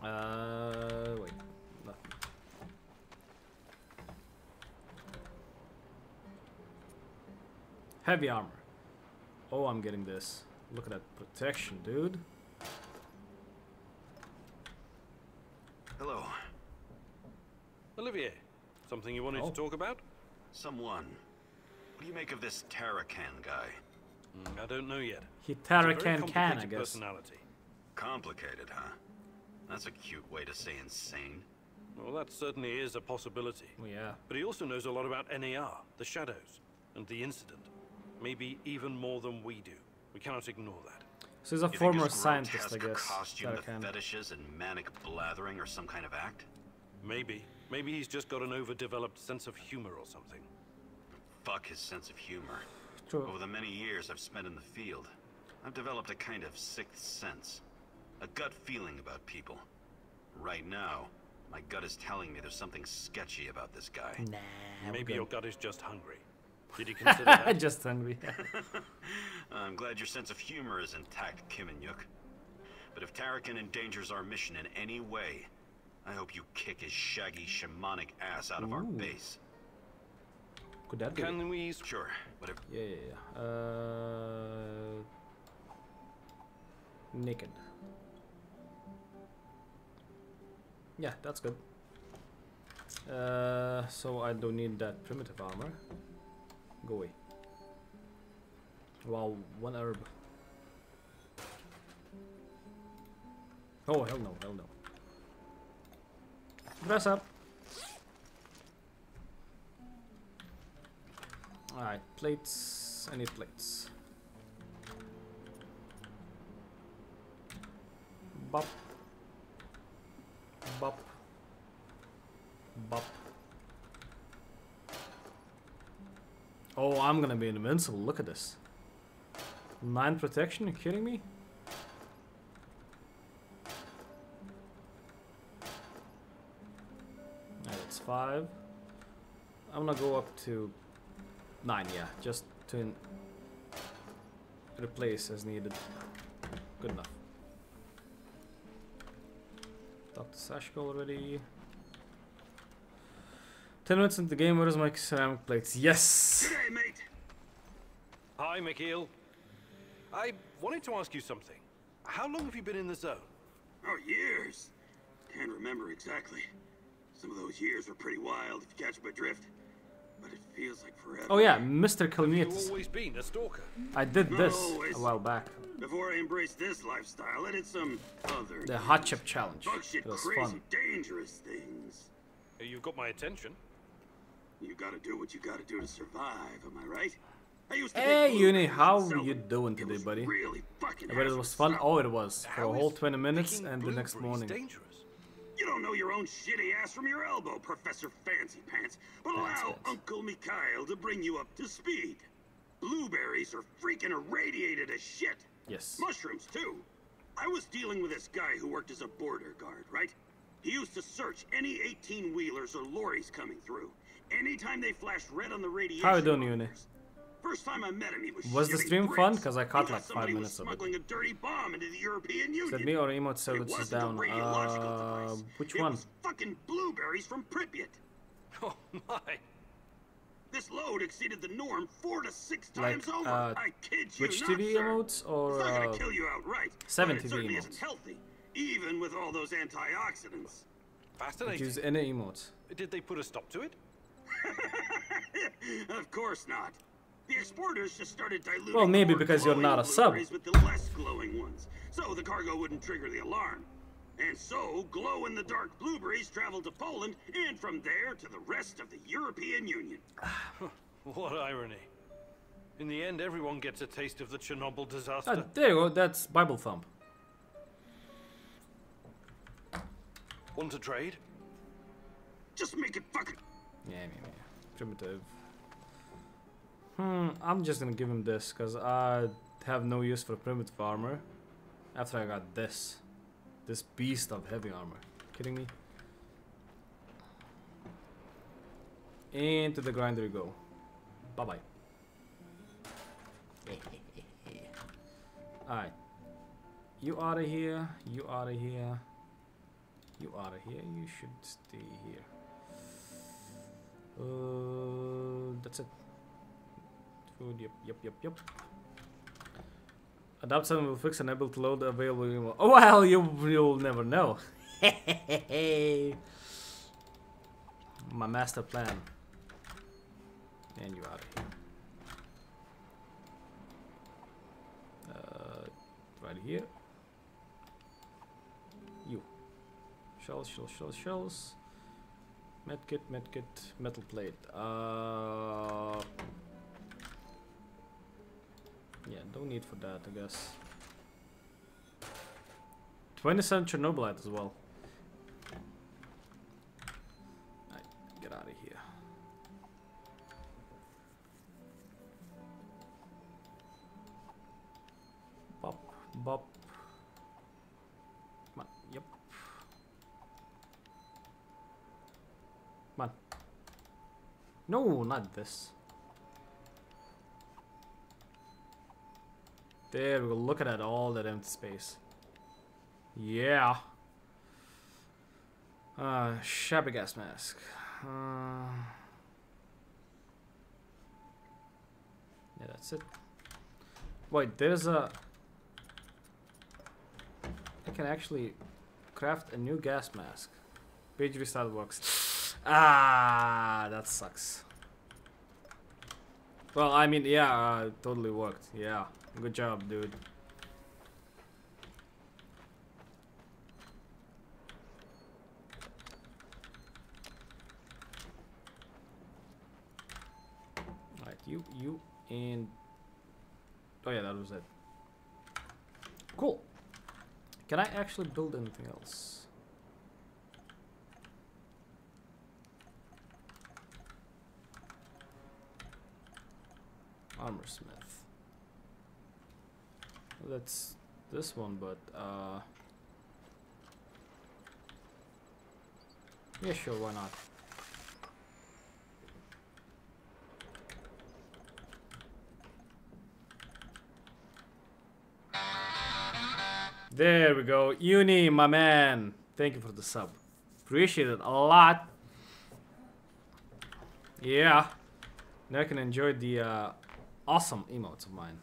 S1: Uh, wait. Nothing. Heavy armor. Oh, I'm getting this. Look at that protection, dude.
S10: Hello.
S3: Olivier, something you wanted
S1: Oh.
S3: to talk about?
S10: Someone. What do you make of this Tarakan guy?
S3: Mm, I don't know yet.
S1: He
S3: He's a very
S1: Tarakan can, I
S3: complicated
S1: guess.
S3: personality.
S10: Complicated, huh? That's a cute way to say insane.
S3: Well, that certainly is a possibility.
S1: Oh, yeah.
S3: But he also knows a lot about NAR, the Shadows, and the incident. Maybe even more than we do. We cannot ignore that.
S1: So he's a
S10: You think
S1: former
S10: his
S1: scientist, I
S10: grotesque
S1: guess.
S10: costume, the
S1: Tarakan.
S10: fetishes, and manic blathering are some kind of act?
S3: Maybe. Maybe he's just got an overdeveloped sense of humor or something.
S10: Fuck his sense of humor.
S1: True.
S10: Over the many years I've spent in the field, I've developed a kind of sixth sense. A gut feeling about people. Right now, my gut is telling me there's something sketchy about this guy.
S1: Nah.
S3: Maybe your gut is just hungry. Did you [laughs] consider that?
S1: Just hungry. [laughs] [laughs]
S10: I'm glad your sense of humor is intact, Khymynyuk. But if Tarakan endangers our mission in any way, I hope you kick his shaggy shamanic ass out of our base.
S1: Could that be?
S3: Can we...
S10: Sure, whatever.
S1: Yeah, yeah, yeah. Uh, naked. Yeah, that's good. Uh, so I don't need that primitive armor. Go away. Wow, one herb. Oh hell no, hell no. Dress up. Alright, plates. I need plates. Bop. Bop. Bop. Oh, I'm gonna be invincible. Look at this. Nine protection? you kidding me? That's five. I'm gonna go up to nine, yeah, just to replace as needed. Good enough. Talk to Sashko already. 10 minutes into the game, where is my ceramic plates? Yes!
S5: G'day, mate.
S3: Hi, Mikhail. I wanted to ask you something. How long have you been in the zone?
S5: Oh, years. Can't remember exactly. Some of those years were pretty wild, if you catch my drift. But it feels like forever.
S1: Oh yeah, Mr.
S3: You've always been a stalker.
S1: I did this
S5: Always.
S1: a while back.
S5: Before I embraced this lifestyle, I did some other.
S1: The Hot Chip Challenge.
S5: Bug shit,
S1: It was
S5: crazy,
S1: fun.
S5: dangerous things.
S3: Uh, You've got my attention.
S5: You gotta do what you gotta do to survive, am I right? I used to
S1: Hey,
S5: dig
S1: Uni, how
S5: and sell
S1: you doing today, buddy?
S5: Really fucking
S1: I bet it was fun. Oh, it was. For a whole 20 minutes and the next morning.
S3: dangerous?
S5: You don't know your own shitty ass from your elbow, Professor Fancy Pants. But
S1: Fancy
S5: allow
S1: Pants.
S5: Uncle Mikhail to bring you up to speed. Blueberries are freaking irradiated as shit.
S1: Yes.
S5: Mushrooms, too. I was dealing with this guy who worked as a border guard, right? He used to search any 18 wheelers or lorries coming through. Anytime they flashed red on the radiation.
S1: How are you doing, Uni?
S5: monitors. First time I met him, he was
S1: Was the
S5: shitting
S1: stream fun? Because I caught like five minutes of it.
S5: smuggling a dirty bomb into the European
S1: Is
S5: Union.
S1: that me or emote
S5: It
S1: service is
S5: wasn't
S1: down?
S5: a radiological
S1: Uh,
S5: device.
S1: which
S5: it
S1: one?
S5: was fucking blueberries from Pripyat. [laughs]
S3: Oh my!
S5: This load exceeded the norm four to six
S1: Like,
S5: times over.
S1: uh,
S5: I kid you
S1: Twitch
S5: not,
S1: TV
S5: sir.
S1: emotes or
S5: It's not gonna
S1: uh,
S5: kill you outright.
S1: 7
S5: but it
S1: TV
S5: certainly
S1: emotes?
S5: isn't healthy, even with all those antioxidants.
S3: Fascinating.
S1: use any emotes?
S3: Did they put a stop to it? [laughs]
S5: of course not. The exporters just started diluting.
S1: Well, maybe because you're not a sub.
S5: With the less glowing ones, so the cargo wouldn't trigger the alarm. And so, glow-in-the-dark blueberries traveled to Poland, and from there to the rest of the European Union. [sighs]
S3: What irony. In the end, everyone gets a taste of the Chernobyl
S1: Ah,
S3: disaster.
S1: there you go. That's Bible Thump.
S3: Want to trade?
S5: Just make it fucking.
S1: Yeah, yeah, yeah. Primitive. Hmm, I'm just gonna give him this because I have no use for primitive armor. After I got this, this beast of heavy armor. Kidding me? Into the grinder we go. Bye bye. [laughs] Alright. You out of here. You out of here. You out of here. You should stay here. Uh, that's it. Food, yep, yep, yep, yep. Adapt 7 will fix enable to load available. Oh well, you, you'll never know. [laughs] My master plan. And you out of here. Uh, right here. You. Shells, shells, shells, shells. Medkit, medkit, metal plate. Uh, Yeah, no need for that, I guess. 27 Chernobylite as well. Alright, get out of here. Bop, bop. Come on, yep. Come on. No, not this. There we go. Look at that, all that empty space. Yeah. Uh, shabby gas mask. Uh, yeah, that's it. Wait, there's a. I can actually craft a new gas mask. Page restart works. ah, that sucks. Well, I mean, yeah, uh, totally worked. Yeah, good job, dude. Alright, you, you, and... Oh yeah, that was it. Cool. Can I actually build anything else? Armor smith. That's this one, but uh... Yeah, sure, why not? There we go. Uni, my man. Thank you for the sub. Appreciate it a lot. Yeah. Now I can enjoy the uh, awesome emotes of mine.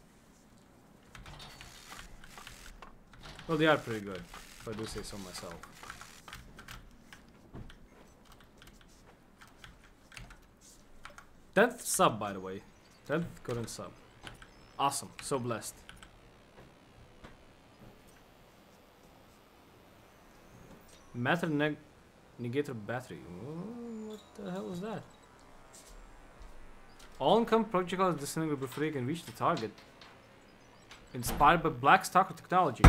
S1: Well, they are pretty good, if I do say so myself. Tenth sub, by the way. Tenth current sub. Awesome. So blessed. Matter neg negator battery. What the hell is that? All income projectiles disintegrate before they can reach the target. Inspired by Black Stalker technology.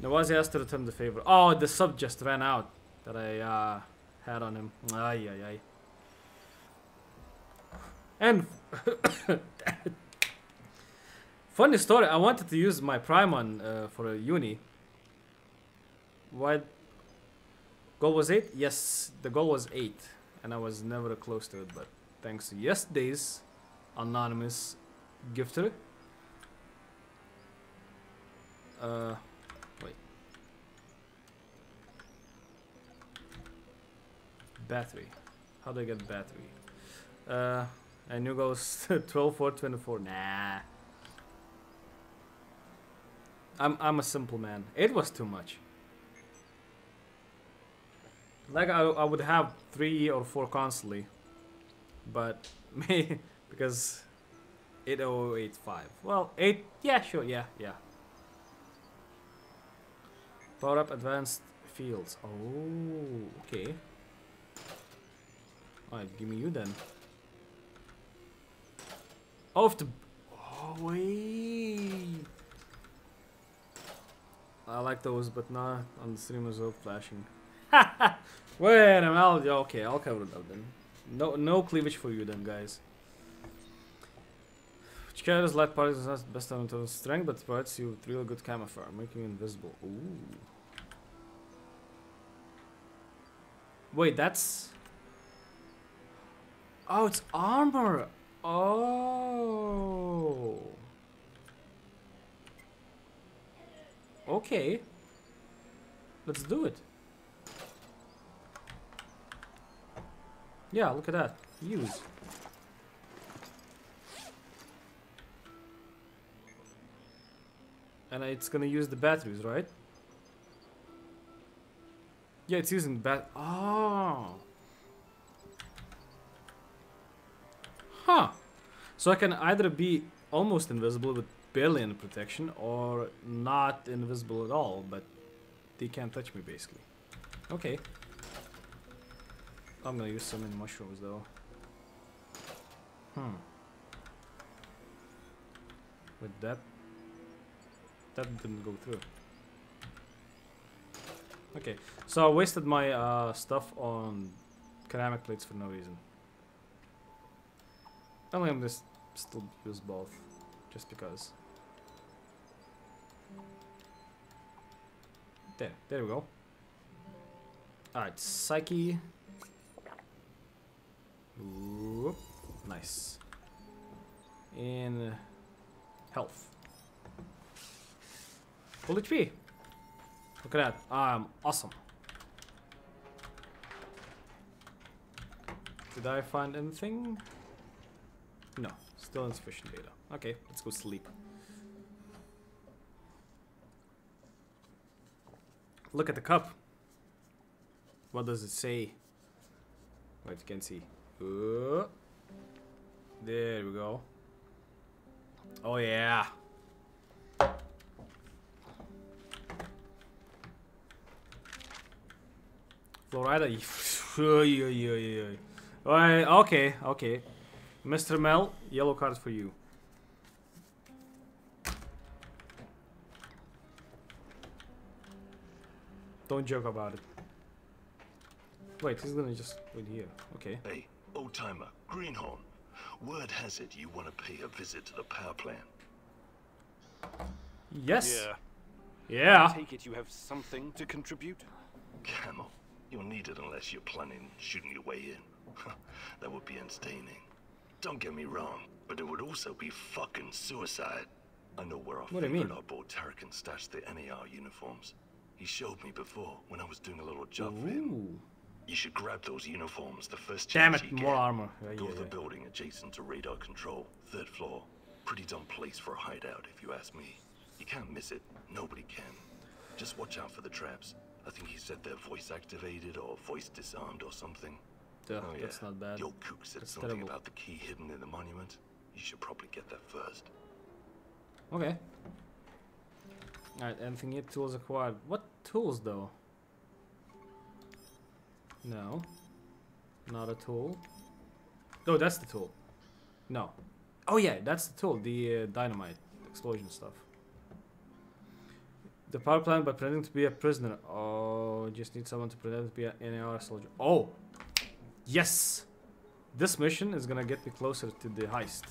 S1: Nawazi asked to return the favor. Oh, the sub just ran out that I uh, had on him. Ay, ay, ay. And [coughs] funny story, I wanted to use my Prime on uh, for a uni. What goal was eight? Yes, the goal was eight, and I was never close to it. But thanks to yesterday's anonymous gifter, uh, wait, battery. How do I get battery? Uh. And you goes 12 4 24. Nah. I'm I'm a simple man. It was too much. Like I I would have three or four constantly. But [laughs] me because 8085. Well, 8 yeah, sure, yeah, yeah. Power up advanced fields. Oh, okay. Alright, give me you then. Off the. Oh wait. I like those, but not on the streamers of flashing. [laughs] Wait minute. I'll, okay, I'll cover it up then. No, no cleavage for you then, guys. Chikara's light particles is not best on total strength, but provides you with real good camouflage, making you invisible. Ooh. Wait, that's. Oh, it's armor. Oh. Okay. Let's do it. Yeah, look at that. Use. And it's gonna use the batteries, right? Yeah, it's using bat- Oh. Huh. So I can either be almost invisible with barely any protection or not invisible at all, but they can't touch me basically. Okay. I'm gonna use some in mushrooms though. Hmm. With that, that didn't go through. Okay, so I wasted my uh, stuff on ceramic plates for no reason. I I'm just still use both, just because. There, there we go. Alright, Psyche. Nice. In uh, health. Full HP. Look at that. I'm awesome. Did I find anything? No, still insufficient data. Okay, let's go sleep. Look at the cup. What does it say? Wait, you can see. Uh, there we go. Oh yeah. Florida. [laughs] Alright, okay, okay. Mr. Mel, yellow card for you. Don't joke about it. Wait, he's gonna just wait here. Okay.
S6: Hey, old timer, Greenhorn. Word has it you want to pay a visit to the power plant.
S1: Yes.
S3: Yeah.
S1: Yeah.
S3: I take it you have something to contribute?
S6: Camel, you'll need it unless you're planning shooting your way in. that would be entertaining. Don't get me wrong, but it would also be fucking suicide. I know where our
S1: What do you
S6: favorite
S1: mean?
S6: Tarakan stashed the NAR uniforms. He showed me before when I was doing a little job for him. You should grab those uniforms the first
S1: Damn
S6: chance
S1: it,
S6: you
S1: more
S6: get.
S1: armor. Yeah,
S6: Go
S1: yeah,
S6: to the
S1: yeah.
S6: building adjacent to radar control, third floor. Pretty dumb place for a hideout, if you ask me. You can't miss it. Nobody can. Just watch out for the traps. I think he said they're voice activated or voice disarmed or something.
S1: Duh,
S6: oh, yeah.
S1: that's not bad.
S6: Your kook said
S1: That's
S6: something
S1: terrible.
S6: about the key hidden in the monument. You should probably get that first.
S1: Okay. Alright, anything yet? Tools acquired. What tools though? No. Not a tool. No, that's the tool. No. Oh yeah, that's the tool. The uh, dynamite explosion stuff. The power plant by pretending to be a prisoner. Oh, just need someone to pretend to be an NAR soldier. Oh! Yes! This mission is gonna get me closer to the heist.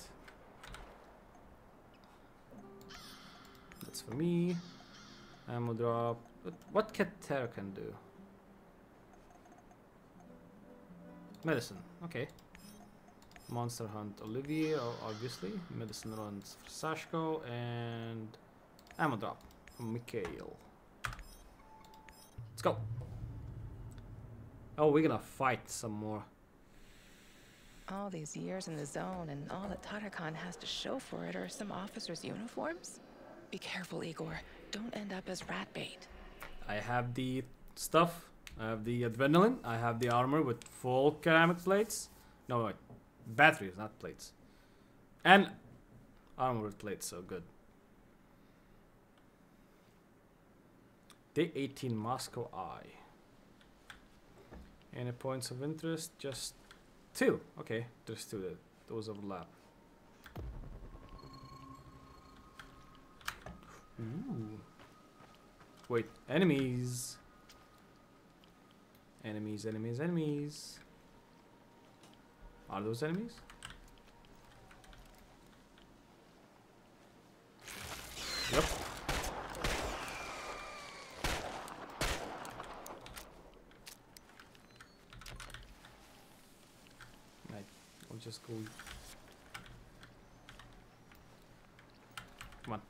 S1: That's for me. Ammo drop. What, Tarakan do? Medicine. Okay. Monster Hunt Olivier, obviously. Medicine runs for Sashko and ammo drop Mikhail. Let's go. Oh, we're gonna fight some more.
S2: All these years in the zone and all that Tarakan has to show for it are some officers' uniforms? Be careful, Igor. Don't end up as rat bait.
S1: I have the stuff. I have the adrenaline. I have the armor with full ceramic plates. No, wait. Batteries, not plates. And armor with plates, so good. Day 18 Moscow Eye. Any points of interest? Just two. Okay, there's two those overlap. Ooh. Wait, enemies. Enemies, enemies, enemies. Are those enemies? Yep. Right, I'll just go. Come on.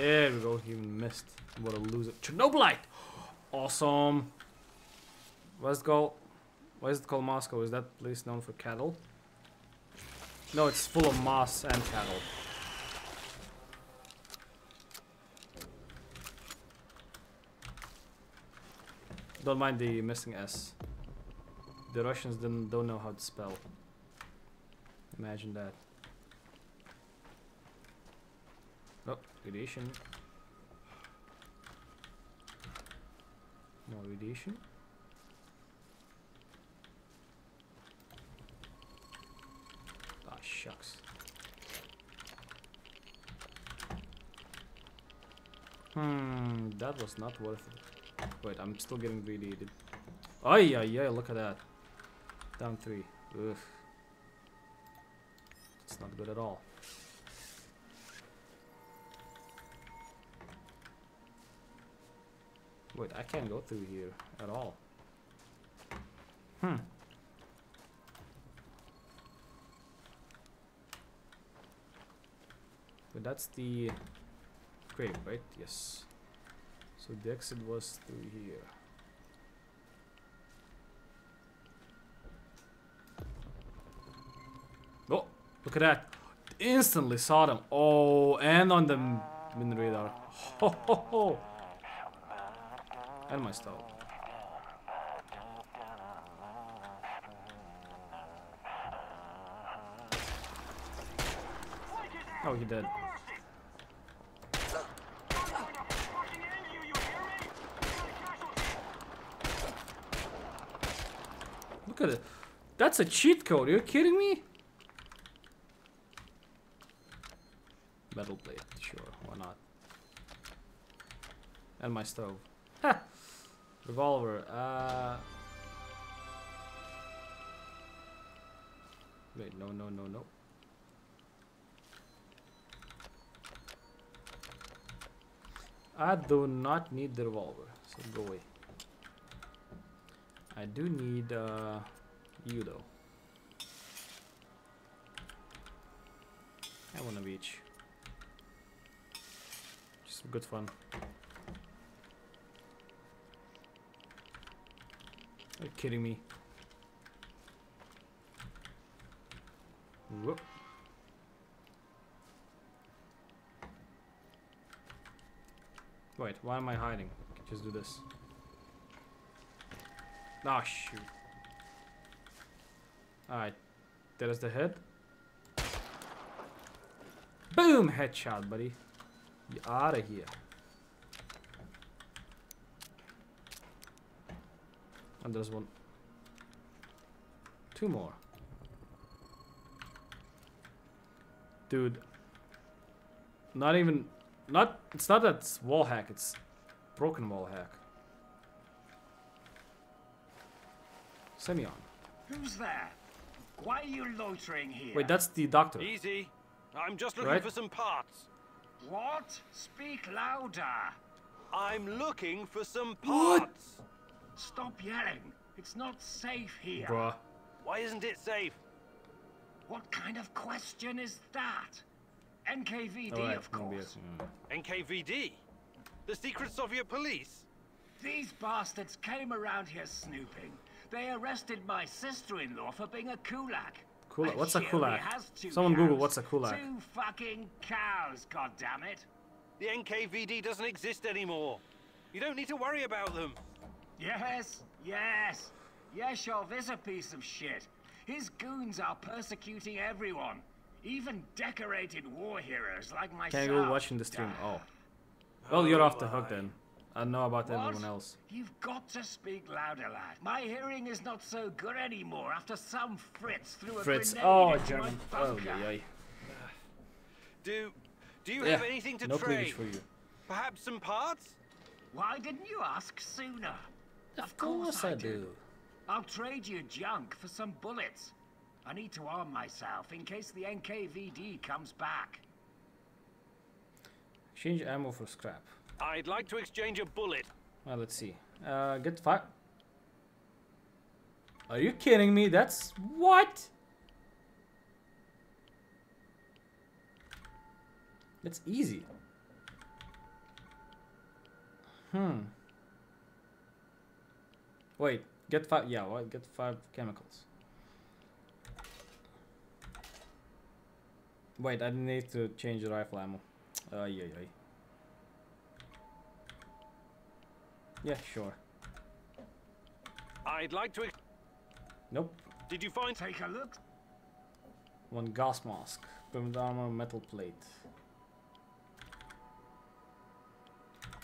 S1: There we go. He missed. What a loser. Chernobylite! [gasps] Awesome. It called? Why is it called Moscow? Is that place known for cattle? No, it's full of moss and cattle. Don't mind the missing S. The Russians didn't, don't know how to spell. Imagine that. Oh, radiation. More radiation. Ah, shucks. Hmm, that was not worth it. Wait, I'm still getting radiated. Oh yeah, yeah, look at that. Down three. Ugh. It's not good at all. Wait, I can't go through here at all. Hmm. But that's the grave, right? Yes. So the exit was through here. Oh, look at that. Instantly saw them. Oh, and on the radar. [laughs] Ho ho ho. And my stove. Oh, he did. Look at it. That's a cheat code. Are you kidding me? Metal plate, sure, why not? And my stove. Revolver. Uh. Wait, no, no, no, no. I do not need the revolver, so go away. I do need uh, you though. I want of each. Just good fun. Are you kidding me? Whoop. Wait, why am I hiding? Just do this. Ah, shoot. Alright. There's the head. Boom! Headshot, buddy. You out of here. And there's one. Two more. Dude. Not even... Not... It's not that it's wall hack, it's broken wall hack. Semyon.
S11: Who's there? Why are you loitering here?
S1: Wait, that's the doctor.
S3: Easy. I'm just looking
S1: Right.
S3: for some parts.
S11: What? Speak louder.
S3: I'm looking for some
S1: What?
S3: Parts.
S11: Stop yelling. It's not safe here.
S1: Bruh.
S3: Why isn't it safe?
S11: What kind of question is that? NKVD,
S1: Alright,
S11: of course.
S1: it's- mm.
S3: NKVD? The secret Soviet police?
S11: These bastards came around here snooping. They arrested my sister-in-law for being a kulak.
S1: Kulak- what's a kulak?
S11: has two
S1: Someone Google what's a kulak.
S11: Two fucking cows, goddammit.
S3: The NKVD doesn't exist anymore. You don't need to worry about them.
S11: Yes, yes. Yezhov is a piece of shit. His goons are persecuting everyone. Even decorated war heroes like myself.
S1: Can I go watching the stream? Ah. Oh. Well, you're off the hook then. I know about
S11: What?
S1: everyone else.
S11: You've got to speak louder, lad. My hearing is not so good anymore after some Fritz threw a
S1: Fritz.
S11: grenade
S1: Oh,
S11: into
S1: German.
S11: my
S1: Oh,
S11: bunker.
S1: yeah, yeah.
S3: Do do you
S1: Yeah,
S3: have anything to
S1: no
S3: trade?
S1: cleavage for you.
S3: Perhaps some parts?
S11: Why didn't you ask sooner?
S1: Of course I do.
S11: I'll trade you junk for some bullets. I need to arm myself in case the NKVD comes back.
S1: Exchange ammo for scrap.
S3: I'd like to exchange a bullet.
S1: Well, let's see. Uh, get five. Are you kidding me? That's what? That's easy. Hmm. Wait, get five. Yeah, what? Get five chemicals. Wait, I need to change the rifle ammo. Uh, yeah, yeah. Yeah, sure.
S3: I'd like to.
S1: Nope.
S3: Did you find?
S11: Take a look.
S1: One gas mask. Permanent armor, metal plate.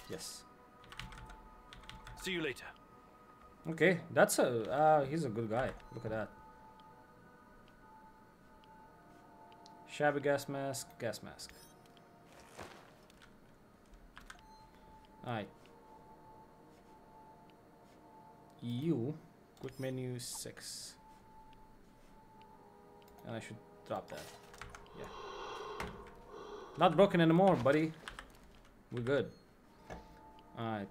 S1: Yes.
S3: See you later.
S1: Okay, that's a. Uh, he's a good guy. Look at that. Shabby gas mask, gas mask. Alright. You, quick menu 6. And I should drop that. Yeah. Not broken anymore, buddy. We're good. Alright.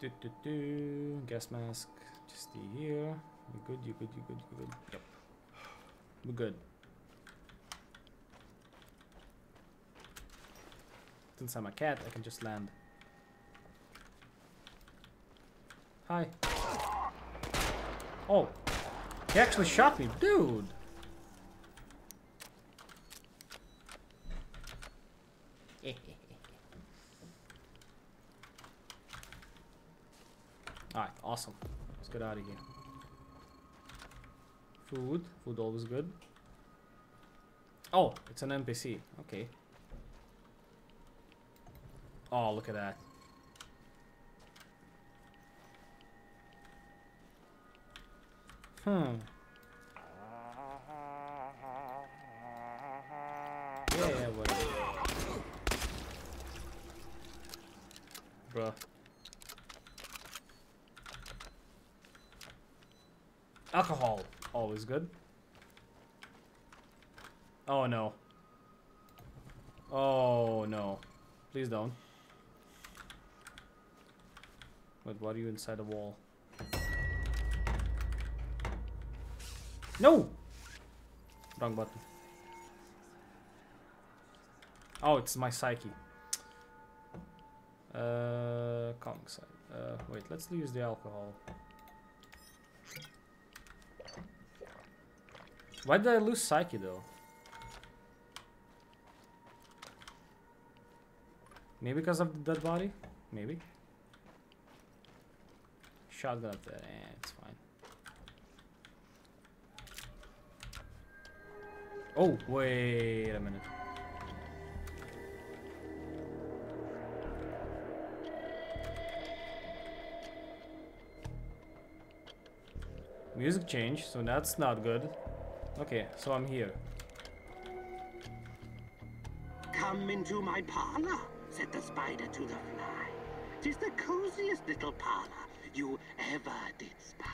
S1: Do, do, do. Gas mask. Just stay here. You good, you good, you good, you good. Yep. We're good. Since I'm a cat, I can just land. Hi. Oh. He actually shot me, dude. Alright, awesome. Let's get out of here. Food. Food always good. Oh, it's an NPC. Okay. Oh, look at that. Hmm. Yeah, whatever. Bruh. Alcohol, always good. Oh no. Oh no. Please don't. Wait, why are you inside the wall? No! Wrong button. Oh, it's my psyche. Uh, comic side. Uh, wait, let's use the alcohol. Why did I lose psyche though? Maybe because of the dead body? Maybe. Shotgun up there. Eh, it's fine. Oh, wait a minute. Music change, so that's not good. Okay, so I'm here.
S4: Come into my parlor, said the spider to the fly. Tis the coziest little parlor you ever did spy.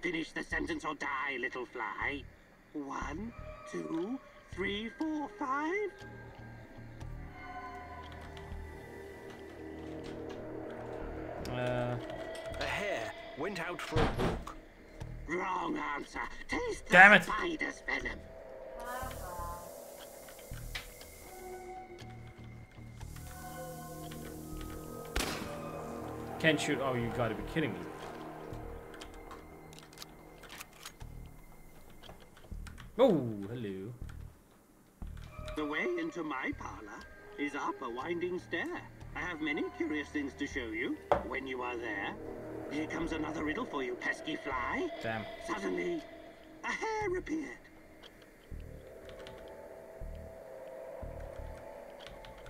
S4: Finish the sentence or die, little fly. One, two, three, four, five.
S1: Uh,
S3: A hare went out for a walk.
S4: Wrong answer. Taste the
S1: Damn it.
S4: spider's venom.
S1: can't shoot. Oh, you gotta be kidding me. Oh, hello.
S4: The way into my parlor is up a winding stair. I have many curious things to show you when you are there. Here comes another riddle for you, pesky fly.
S1: Damn.
S4: Suddenly, a hare appeared.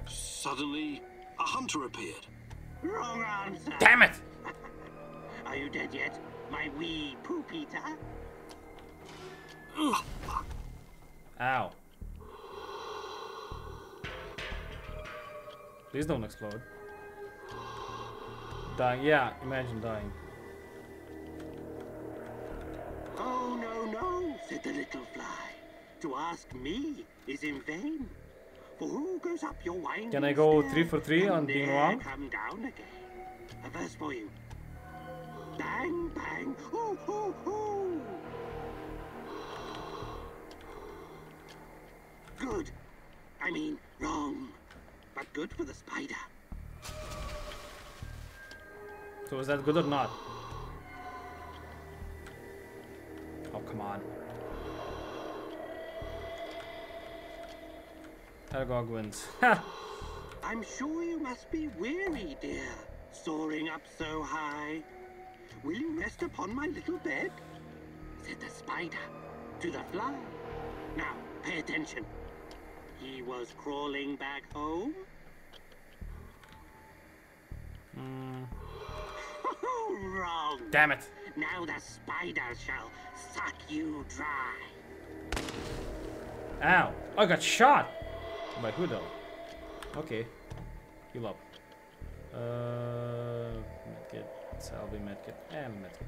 S3: Suddenly, a hunter appeared.
S4: Wrong answer.
S1: Damn it! [laughs]
S4: Are you dead yet, my wee poop eater?
S1: Ow. Please don't explode. Dying. Yeah, imagine dying.
S4: Oh, no, no, said the little fly. To ask me is in vain. For who goes up your winding
S1: Can I go three for three on being wrong?
S4: come down again? A verse for you. Bang, bang, ooh, ooh, ooh. Good. I mean, wrong. But good for the spider.
S1: So is that good or not? Oh, come on. Aragog wins.
S4: I'm sure you must be weary, dear, soaring up so high. Will you rest upon my little bed? Said the spider to the fly. Now, pay attention. He was crawling back home.
S1: Mm,
S4: Wrong.
S1: damn it.
S4: Now the spider shall suck you dry.
S1: Ow! I got shot! By who though? Okay. Heal up. Uh, medkit. Salve medkit. And medkit.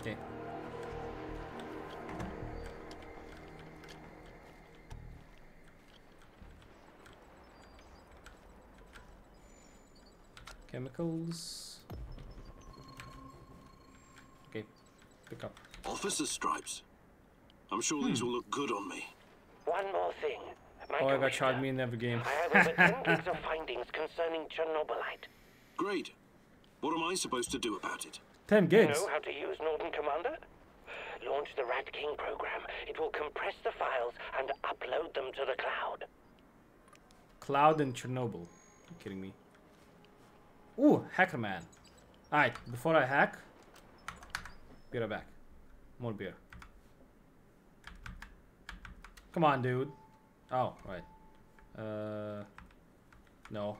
S1: Okay. Chemicals. Okay, pick up.
S12: Officer stripes. I'm sure these hmm. will look good on me.
S8: One more thing. My
S1: Oh, I got shot me in every game.
S8: I have over 10 gigs of findings concerning Chernobylite.
S12: Great. What am I supposed to do about it?
S1: 10 gigs.
S8: You know how to use Norton Commander? Launch the Rat King program. It will compress the files and upload them to the cloud.
S1: Cloud and Chernobyl. You kidding me? Ooh, Hacker Man. Alright, before I hack, be right back. More beer. Come on, dude. Oh, right. Uh, no.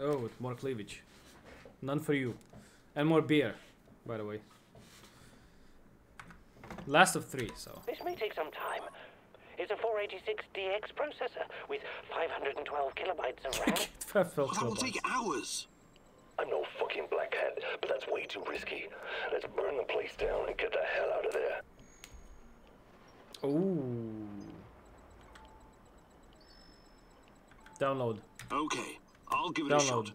S1: Oh, more cleavage. None for you. And more beer, by the way. Last of three, so.
S8: This may take some time. It's a 486DX processor with 512 kilobytes of RAM. [laughs]
S1: Five felt
S12: That will take hours.
S6: I'm no fucking black hat, but that's way too risky. Let's burn the place down and get the hell out of there.
S1: Ooh. Download.
S12: Okay, I'll give it a
S1: Download.
S12: shot.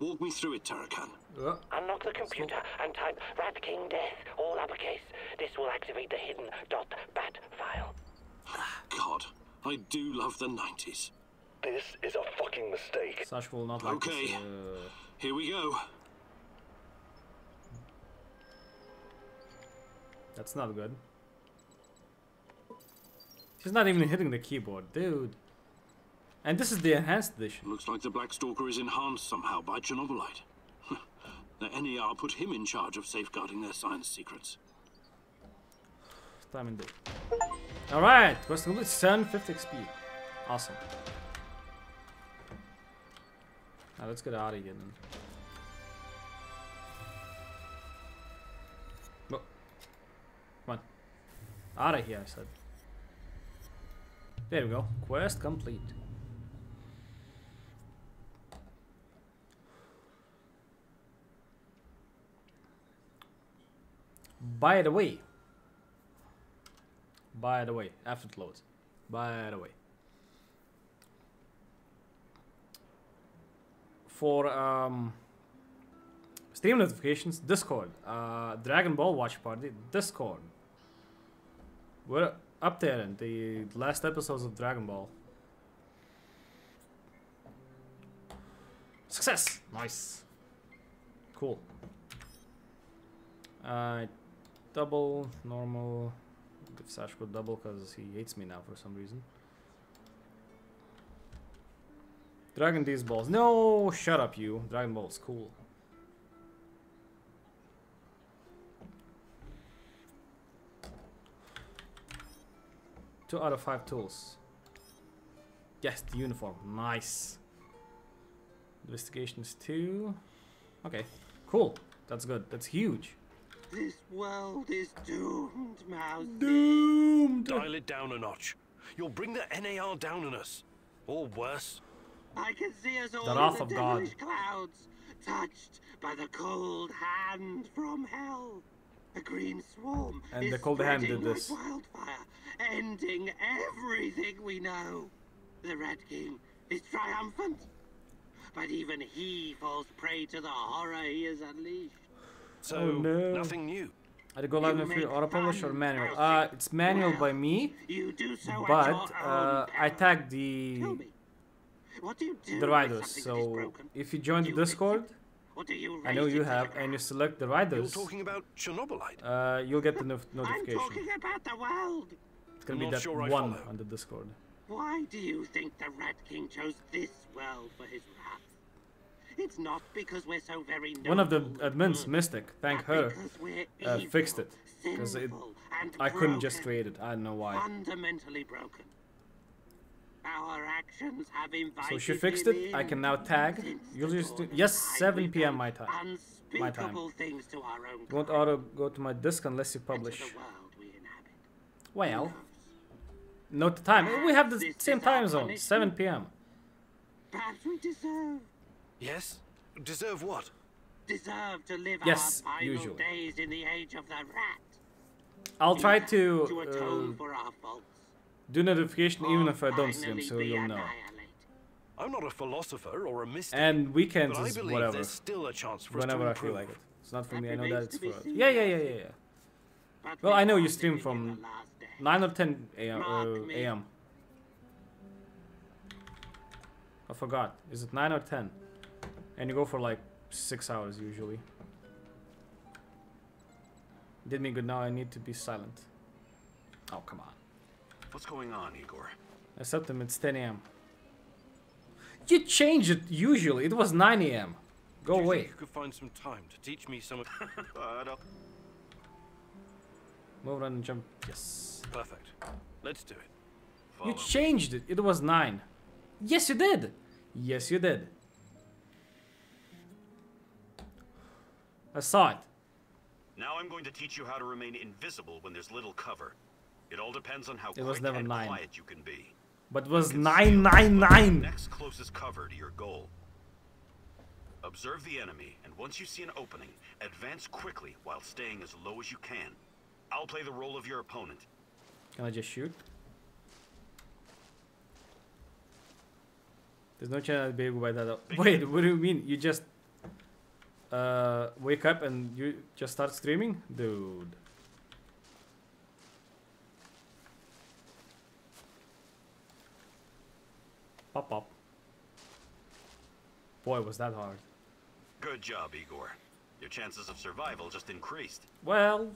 S12: Walk me through it, Tarakan.
S1: Uh,
S8: Unlock the computer and type Rat King Death, all uppercase. This will activate the hidden dot .bat file. [sighs]
S12: God, I do love the 90s.
S6: This is a fucking mistake.
S1: Sash will not like this.
S12: Okay.
S1: Uh,
S12: Here we go.
S1: that's not good. He's not even hitting the keyboard, dude. And this is the enhanced edition.
S12: Looks like the Black Stalker is enhanced somehow by Chernobylite. [laughs] the NAR put him in charge of safeguarding their science secrets.
S1: Time and date. Alright, quest complete 750 XP. Awesome. Now let's get out of here then. Come on. Out of here, I said. There we go. Quest complete. By the way, by the way, after it loads. By the way. For um, stream notifications, Discord, uh, Dragon Ball Watch Party, Discord. We're up there in the last episodes of Dragon Ball. Success! Nice. Cool. Uh, double, normal, give Sashko double because he hates me now for some reason. Dragon these balls. No, shut up, you. Dragon Ball's cool. Two out of five tools. Yes, the uniform. Nice. Investigation is two. Okay, cool. That's good. That's huge.
S4: This world is doomed, Mouse.
S1: Doomed.
S3: Dial it down a notch. You'll bring the NAR down on us. Or worse.
S4: I can see us all
S1: The
S4: in the
S1: of God.
S4: devilish clouds, touched by the cold hand from hell. A green swarm
S1: And
S4: is
S1: the cold hand did this.
S4: like wildfire, ending everything we know. The Red King is triumphant, but even he falls prey to the horror he has unleashed.
S3: So,
S1: Oh, no.
S3: nothing new.
S1: Are they go live
S4: You
S1: in free
S4: make
S1: auto publish or manual? Uh, it's manual
S4: Well,
S1: by me,
S4: You do so
S1: but uh, I
S4: peril.
S1: tagged the
S4: what do you do
S1: the riders. So if you join
S4: Do
S1: the Discord,
S4: it? Do you
S1: I know you have, and you select the
S3: You're
S1: riders,
S3: talking about Chernobylite.
S1: uh, you'll get the nof- [laughs]
S4: I'm
S1: notification.
S4: talking about the world.
S1: It's gonna
S3: I'm
S1: be that
S3: sure
S1: one
S3: follow.
S1: on the Discord.
S4: Why do you think the Rat King chose this world for his wrath? It's not because we're so very
S1: One of the admins, Mystic, thank her, uh, fixed it. Because it,
S4: sinful, and
S1: I couldn't just create it. I don't know why.
S4: Fundamentally broken. Our actions have invited
S1: So she fixed it. I can now tag. You'll just do, yes, 7 p.m. my time. My time.
S4: Unspeakable things to our own
S1: Won't auto go to my disk unless you publish.
S4: we.
S1: Well, note the time. We have the same time zone, 7 p.m.
S4: Perhaps we deserve
S3: Yes? Deserve what?
S4: deserve to live
S1: Yes,
S4: our final
S1: usually.
S4: days in the age of the rat.
S1: I'll try
S4: to
S1: to
S4: atone
S1: uh,
S4: for our faults.
S1: do notification even if I don't stream,
S4: finally
S1: so you'll know.
S3: I'm not a philosopher or a mystic.
S1: And weekends
S3: but I
S1: is
S3: believe
S1: whatever.
S3: there's still a chance for us
S1: Whenever
S3: to
S1: I feel like it. It's not for
S4: That
S1: me. I know that it's for.
S4: seen,
S1: Yeah, yeah, yeah, yeah, yeah.
S4: But
S1: Well, I know you stream from
S4: the last days.
S1: 9 or 10 a.m. Uh, a.m. I forgot. Is it 9 or 10? And you go for like 6 hours usually. Did me good now. I need to be silent. Oh, come on.
S10: What's going on, Igor?
S1: I set them. It's 10 a.m. You change it usually. It was 9 a.m. Go
S3: Do you
S1: away.
S3: you could find some time to teach me some. [laughs]
S10: Uh, no.
S1: Move, run, and jump. Yes.
S3: Perfect. Let's do it.
S1: You
S10: Follow.
S1: changed it. It was 9. Yes, you did. Yes, you did. It.
S10: Now I'm going to teach you how to remain invisible when there's little cover. It all depends on how
S1: It was never nine.
S10: quiet you can be.
S1: But it was
S10: You can steal,
S1: nine nine nine.
S10: Next closest cover to your goal. Observe the enemy, and once you see an opening, advance quickly while staying as low as you can. I'll play the role of your opponent.
S1: Can I just shoot? There's no chance I'll be able to buy that up. Wait, what do you mean? You just uh wake up and you just start screaming? Dude. Pop pop. Boy, was that hard.
S10: Good job, Igor. Your chances of survival just increased.
S1: Well,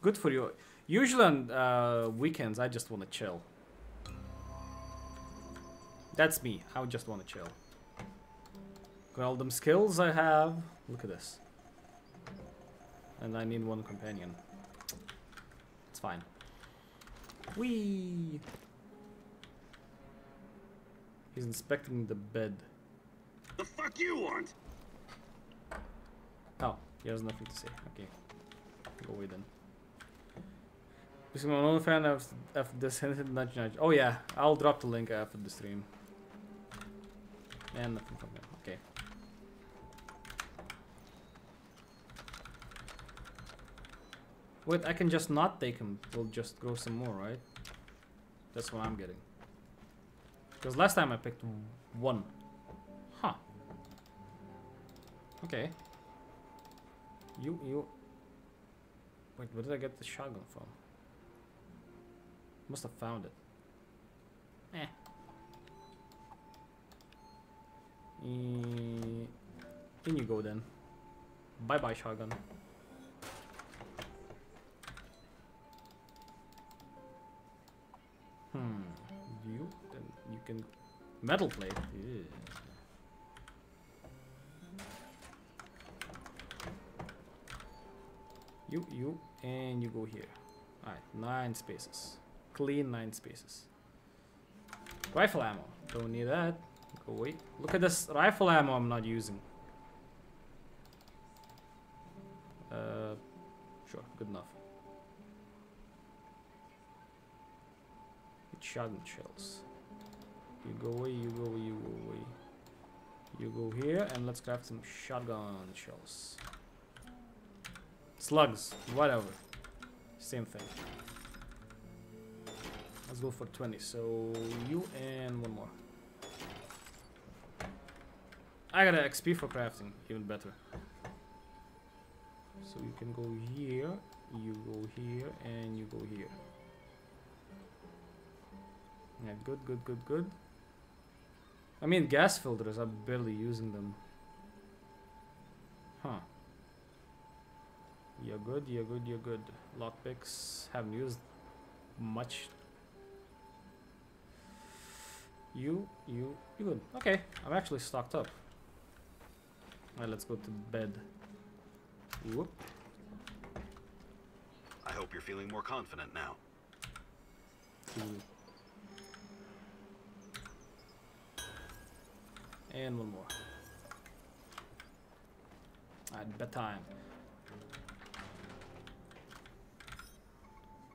S1: good for you. Usually on uh, weekends, I just want to chill. That's me. I just want to chill. Got all them skills I have. Look at this. And I need one companion. It's fine. Whee! He's inspecting the bed.
S4: The fuck you want?
S1: Oh, he has nothing to say. Okay. Go away then. Because I'm only fan of, of this hinted nudge nudge. Oh yeah, I'll drop the link after the stream. And nothing from there. Wait, I can just not take him. We'll just grow some more, right? That's what I'm getting. Because last time I picked one. Huh. Okay. You, you... Wait, where did I get the shotgun from? Must have found it. Eh. Eh, in you go then. Bye bye shotgun. Can metal plate. You, you, and you go here. Alright, nine spaces. Clean nine spaces. Rifle ammo. Don't need that. Go away. Look at this rifle ammo I'm not using. Uh, sure, good enough. It's shotgun shells. You go away, you go away, you go away. You go here, and let's craft some shotgun shells. Slugs, whatever. Same thing. Let's go for 20. So you and one more. I got an XP for crafting, even better. So you can go here, you go here, and you go here. Yeah, good, good, good, good. I mean, gas filters, I'm barely using them. Huh. You're good, you're good, you're good. Lockpicks, haven't used much. You, you, you good. Okay, I'm actually stocked up. Alright, let's go to bed. Whoop.
S10: I hope you're feeling more confident now.
S1: Two. And one more. At bedtime.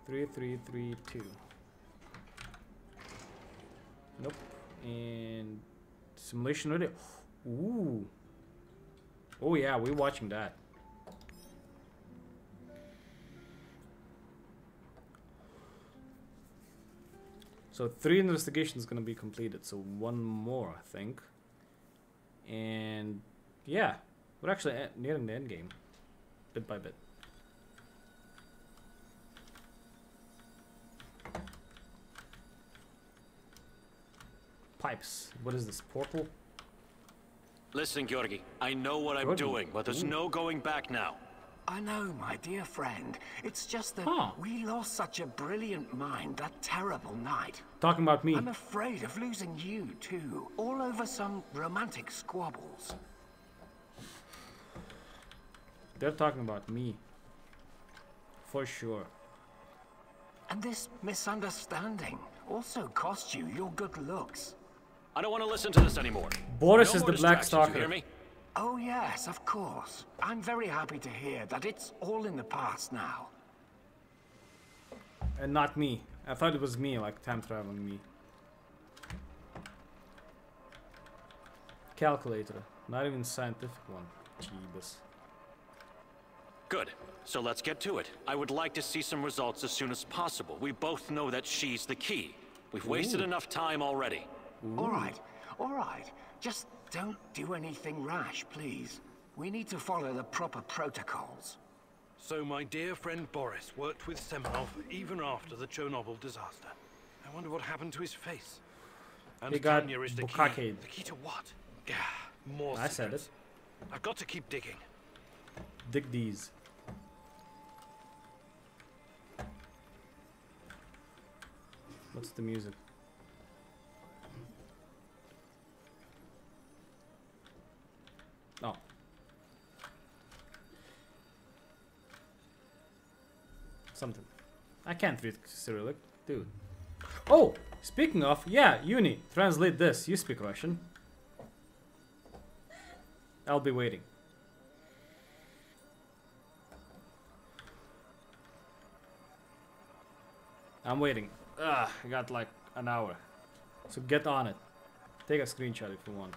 S1: Three, three, three, two. Nope. And simulation radio. Ooh. Oh yeah, we're watching that. So three investigations gonna be completed. So one more, I think. And yeah, we're actually nearing the end game, bit by bit. Pipes. What is this portal?
S8: Listen, Georgi, I know what I'm doing, but there's
S1: Ooh.
S8: no going back now.
S11: I know, my dear friend. It's just that
S1: Huh.
S11: we lost such a brilliant mind that terrible night.
S1: Talking about me.
S11: I'm afraid of losing you, too, all over some romantic squabbles.
S1: They're talking about me. For sure.
S11: And this misunderstanding also cost you your good looks.
S8: I don't want to listen to this anymore.
S1: Boris
S8: No
S1: is the Black
S8: distractions, you
S1: Stalker.
S8: Hear me?
S11: Oh, yes, of course. I'm very happy to hear that it's all in the past now.
S1: And not me. I thought it was me, like time traveling me. Calculator. Not even scientific one. Jeebus.
S13: Good. So let's get to it. I would like to see some results as soon as possible. We both know that she's the key. We've wasted
S11: Ooh.
S13: enough time already.
S11: All right, all right. Just don't do anything rash, please. We need to follow the proper protocols.
S3: So my dear friend Boris worked with Semenov even after the Chernobyl disaster. I wonder what happened to his face. And
S1: He got
S3: Tanya is the key. The key to what? Gah, more
S1: I said
S3: secrets. I've got to keep digging.
S1: Dig these. What's the music? Oh. Something. I can't read Cyrillic, dude. Oh, speaking of, yeah, Uni, translate this. You speak Russian. I'll be waiting. I'm waiting. Ugh, I got like an hour. So get on it. Take a screenshot if you want.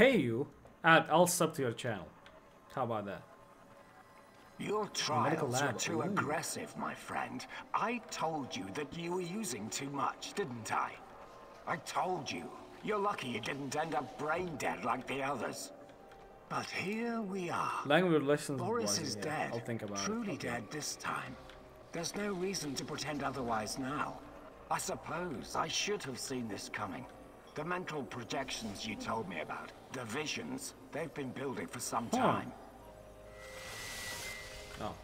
S1: Pay you? Add, I'll sub to your channel. How about that?
S11: Your trials are too
S1: ooh.
S11: aggressive, my friend. I told you that you were using too much, didn't I? I told you. You're lucky you didn't end up brain dead like the others. But here we are.
S1: Language lessons.
S11: Boris is
S1: yeah,
S11: dead.
S1: I'll think about
S11: Truly
S1: it.
S11: dead this time. There's no reason to pretend otherwise now. I suppose I should have seen this coming. The mental projections you told me about, the visions, they've been building for some
S1: Huh.
S11: time.
S1: Oh.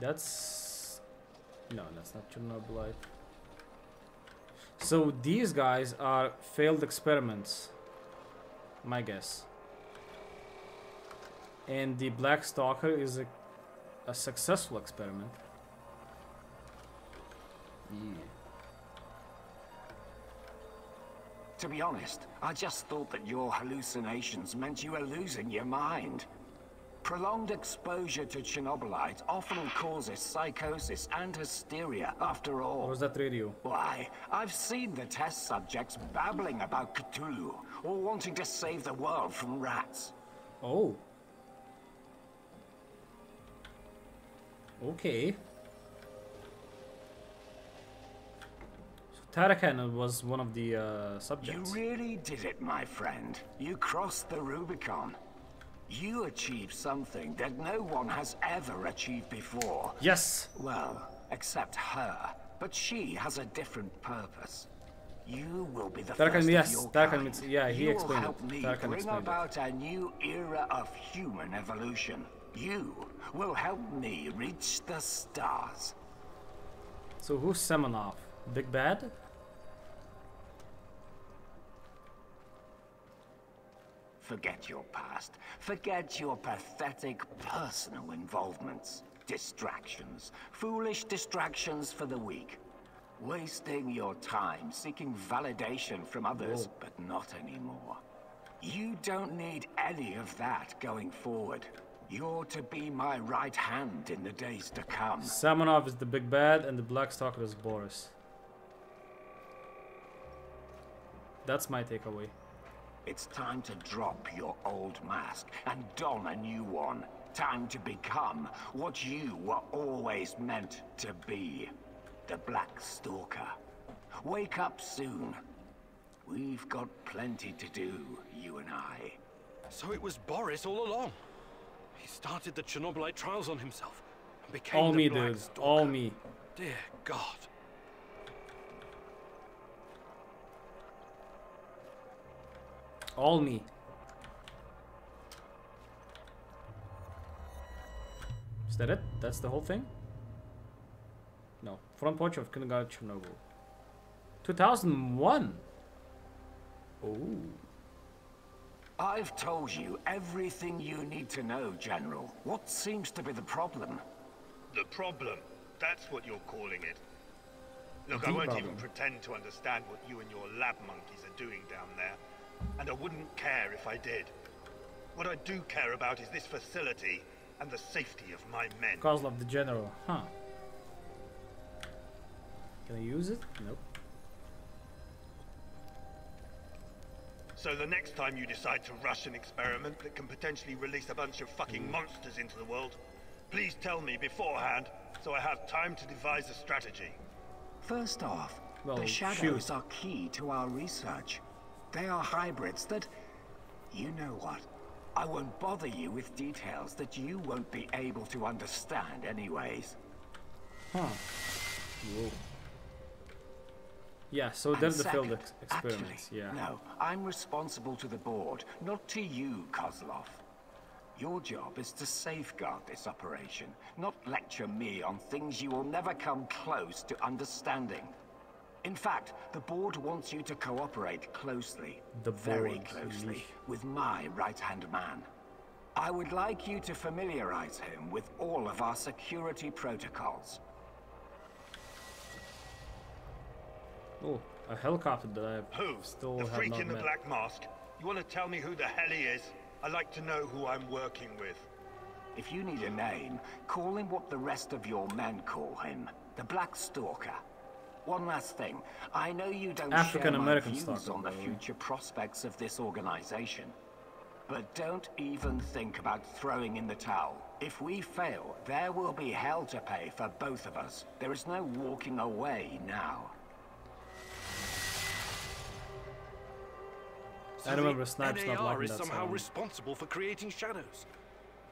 S1: That's... No, that's not Chernobylite. So these guys are failed experiments. My guess. And the Black Stalker is a, a successful experiment. Yeah.
S11: To be honest, I just thought that your hallucinations meant you were losing your mind. Prolonged exposure to Chernobylite often causes psychosis and hysteria, after all.
S1: Or was that radio?
S11: Why, I've seen the test subjects babbling about Cthulhu, or wanting to save the world from rats.
S1: Oh. Okay. Tarakan was one of the uh,
S11: You really did it, my friend. You crossed the Rubicon. You achieved something that no one has ever achieved before.
S1: Yes.
S11: Well, except her. But she has a different purpose. You will be the
S1: Tarakan,
S11: first
S1: yes,
S11: of your
S1: Tarakan,
S11: kind.
S1: yeah, he
S11: you
S1: explained
S11: will
S1: it.
S11: help me
S1: Tarakan
S11: bring
S1: explained it.
S11: about a new era of human evolution. You will help me reach the stars.
S1: So who's Semenov? Big Bad?
S11: Forget your past. Forget your pathetic personal involvements. Distractions. Foolish distractions for the weak. Wasting your time seeking validation from others,
S1: Whoa.
S11: but not anymore. You don't need any of that going forward. You're to be my right hand in the days to come.
S1: Semenov is the Big Bad and the Black Stalker is Boris. That's my takeaway.
S11: It's time to drop your old mask and don a new one. Time to become what you were always meant to be. The Black Stalker. Wake up soon. We've got plenty to do, you and I.
S3: So it was Boris all along. He started the Chernobylite trials on himself and became
S1: All
S3: the
S1: me,
S3: Black
S1: dude.
S3: Stalker.
S1: All me.
S3: Dear God.
S1: All me. Is that it? That's the whole thing? No. Front porch of Kindergarten Chernobyl. 2001. Oh.
S11: I've told you everything you need to know, General. What seems to be the problem?
S14: The problem. That's what you're calling it. Look,
S11: The
S14: I won't
S11: problem.
S14: even pretend to understand what you and your lab monkeys are doing down there, and I wouldn't care if I did. What I do care about is this facility and the safety of my men.
S1: Kozlov the general. Huh. Can I use it? Nope.
S14: So the next time you decide to rush an experiment that can potentially release a bunch of fucking hmm. monsters into the world, please tell me beforehand so I have time to devise a strategy.
S11: First off,
S1: Well,
S11: the shadows
S1: shoot.
S11: are key to our research. They are hybrids that... You know what? I won't bother you with details that you won't be able to understand anyways.
S1: Huh. Whoa. Yeah, so
S11: And
S1: there's the field ex experiments.
S11: actually,
S1: yeah.
S11: No, I'm responsible to the board, not to you, Kozlov. Your job is to safeguard this operation, not lecture me on things you will never come close to understanding. In fact, the board wants you to cooperate closely,
S1: The
S11: very
S1: board,
S11: closely,
S1: yeesh.
S11: with my right-hand man. I would like you to familiarize him with all of our security protocols.
S1: Oh, a helicopter that I
S14: Who?
S1: still
S14: the
S1: have
S14: freak
S1: not
S14: in the
S1: met.
S14: black mask? You want to tell me who the hell he is? I'd like to know who I'm working with.
S11: If you need a name, call him what the rest of your men call him. The Black Stalker. One last thing. I know you don't
S1: African
S11: share my
S1: American
S11: views on the
S1: by the way.
S11: future prospects of this organization. But don't even think about throwing in the towel. If we fail, there will be hell to pay for both of us. There is no walking away now.
S3: So
S1: I remember
S3: the
S1: Snipes not
S3: NAR
S1: liking
S3: is
S1: that
S3: somehow
S1: sound.
S3: responsible for creating shadows.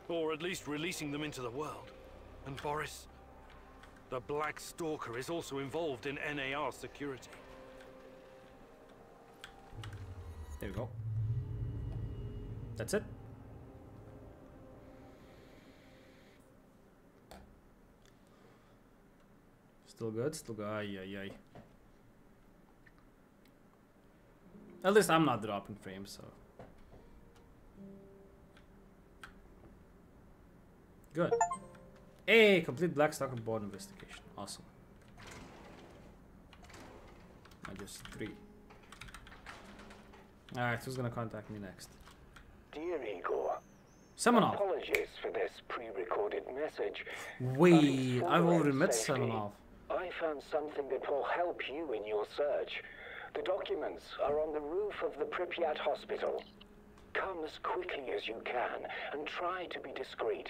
S3: Or at least releasing them into the world. And Boris, the Black Stalker is also involved in NAR security.
S1: There we go. That's it. Still good, still good. Ay, ay. At least I'm not dropping frames, so. Good. Hey, complete Black Stalker board investigation. Awesome. I just three. Alright, who's gonna contact me next?
S15: Dear Igor,
S1: Semenov.
S15: apologies for this pre-recorded message.
S1: Wait, I've already met Semenov.
S15: I found something that will help you in your search. The documents are on the roof of the Pripyat hospital. Come as quickly as you can and try to be discreet.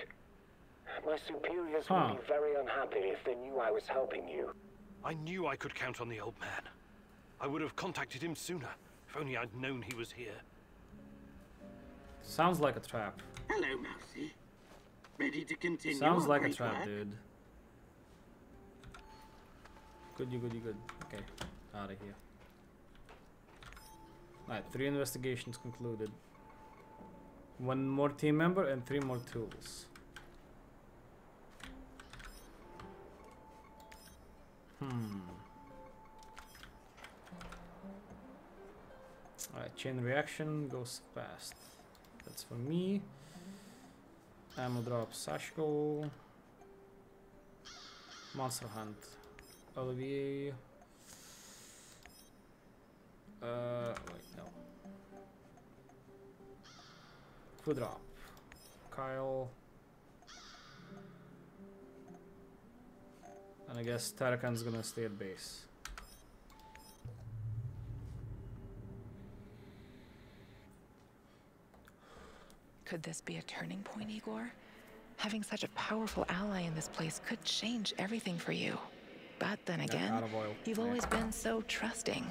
S15: My superiors
S3: Huh.
S15: would be very unhappy if they knew I was helping you.
S3: I knew I could count on the old man. I would have contacted him sooner, if only I'd known he was here.
S1: Sounds like a trap.
S4: Hello, Mousy. Ready to continue?
S1: Sounds like a trap,
S4: work?
S1: dude. Good, you good. You good. Okay, out of here. Alright, three investigations concluded. One more team member and three more tools. Hmm. Alright, chain reaction goes fast. That's for me. Ammo drop Sashko. Monster Hunt. Olivier. Uh, wait, no. Food drop. Kyle. And I guess Tarakan's gonna stay at base.
S2: Could this be a turning point, Igor? Having such a powerful ally in this place could change everything for you. But then again, you've always been so trusting.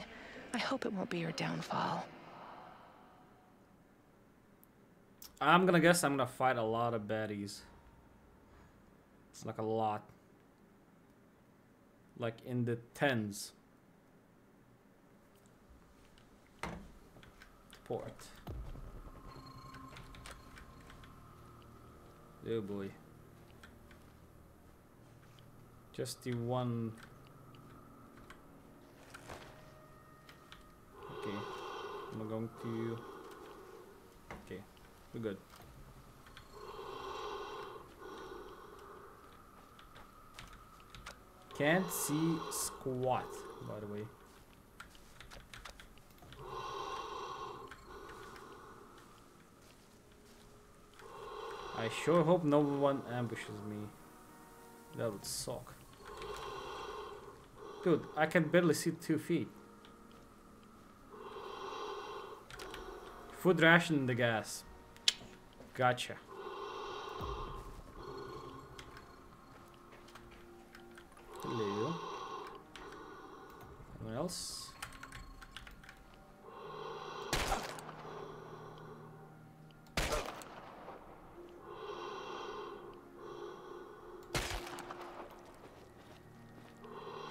S2: I hope it won't be your downfall.
S1: I'm gonna guess I'm gonna fight a lot of baddies. It's like a lot. Like in the tens. Port. Oh boy. Just the one. Okay. I'm going to. Okay. We're good. Can't see squat, by the way. I sure hope no one ambushes me. That would suck. Dude, I can barely see two feet. Food ration in the gas. Gotcha. Hello. Anyone else?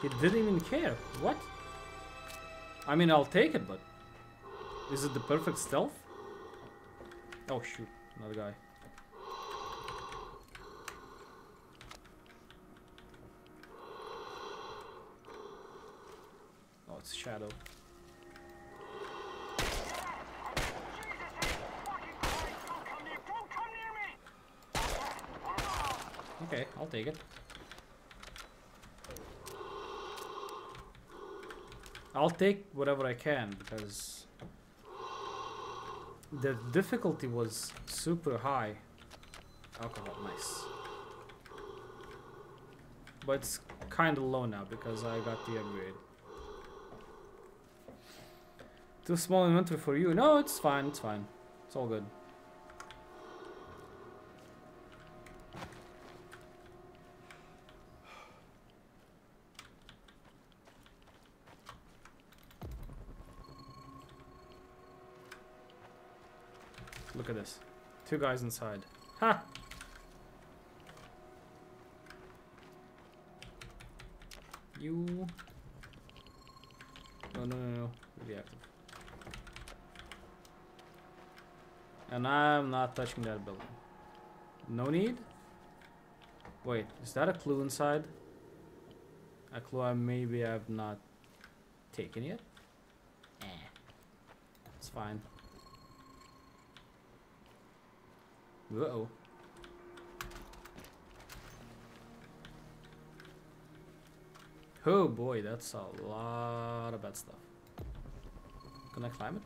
S1: He didn't even care. What? I mean, I'll take it, but... Is it the perfect stealth? Oh shoot, another guy. Oh, it's Shadow. Okay, I'll take it. I'll take whatever I can because the difficulty was super high. Alcohol, nice. But it's kind of low now because I got the upgrade. Too small inventory for you. No, it's fine, it's fine. It's all good. At this. Two guys inside. Ha! You... No, no, no, no. Really active. And I'm not touching that building. No need? Wait, is that a clue inside? A clue I maybe I've not taken yet? Eh. It's fine. Uh-oh. Oh boy, that's a lot of bad stuff. Can I climb it?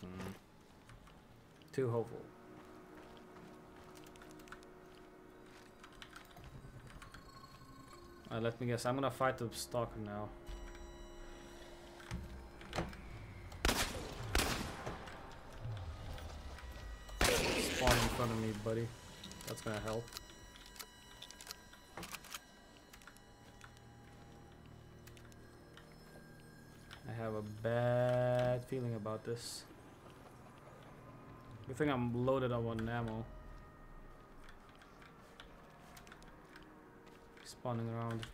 S1: Hmm. Too hopeful. Uh, let me guess, I'm gonna fight the stalker now. Of me, buddy. That's gonna help. I have a bad feeling about this. Good thing I'm loaded up on one ammo. Spawning around.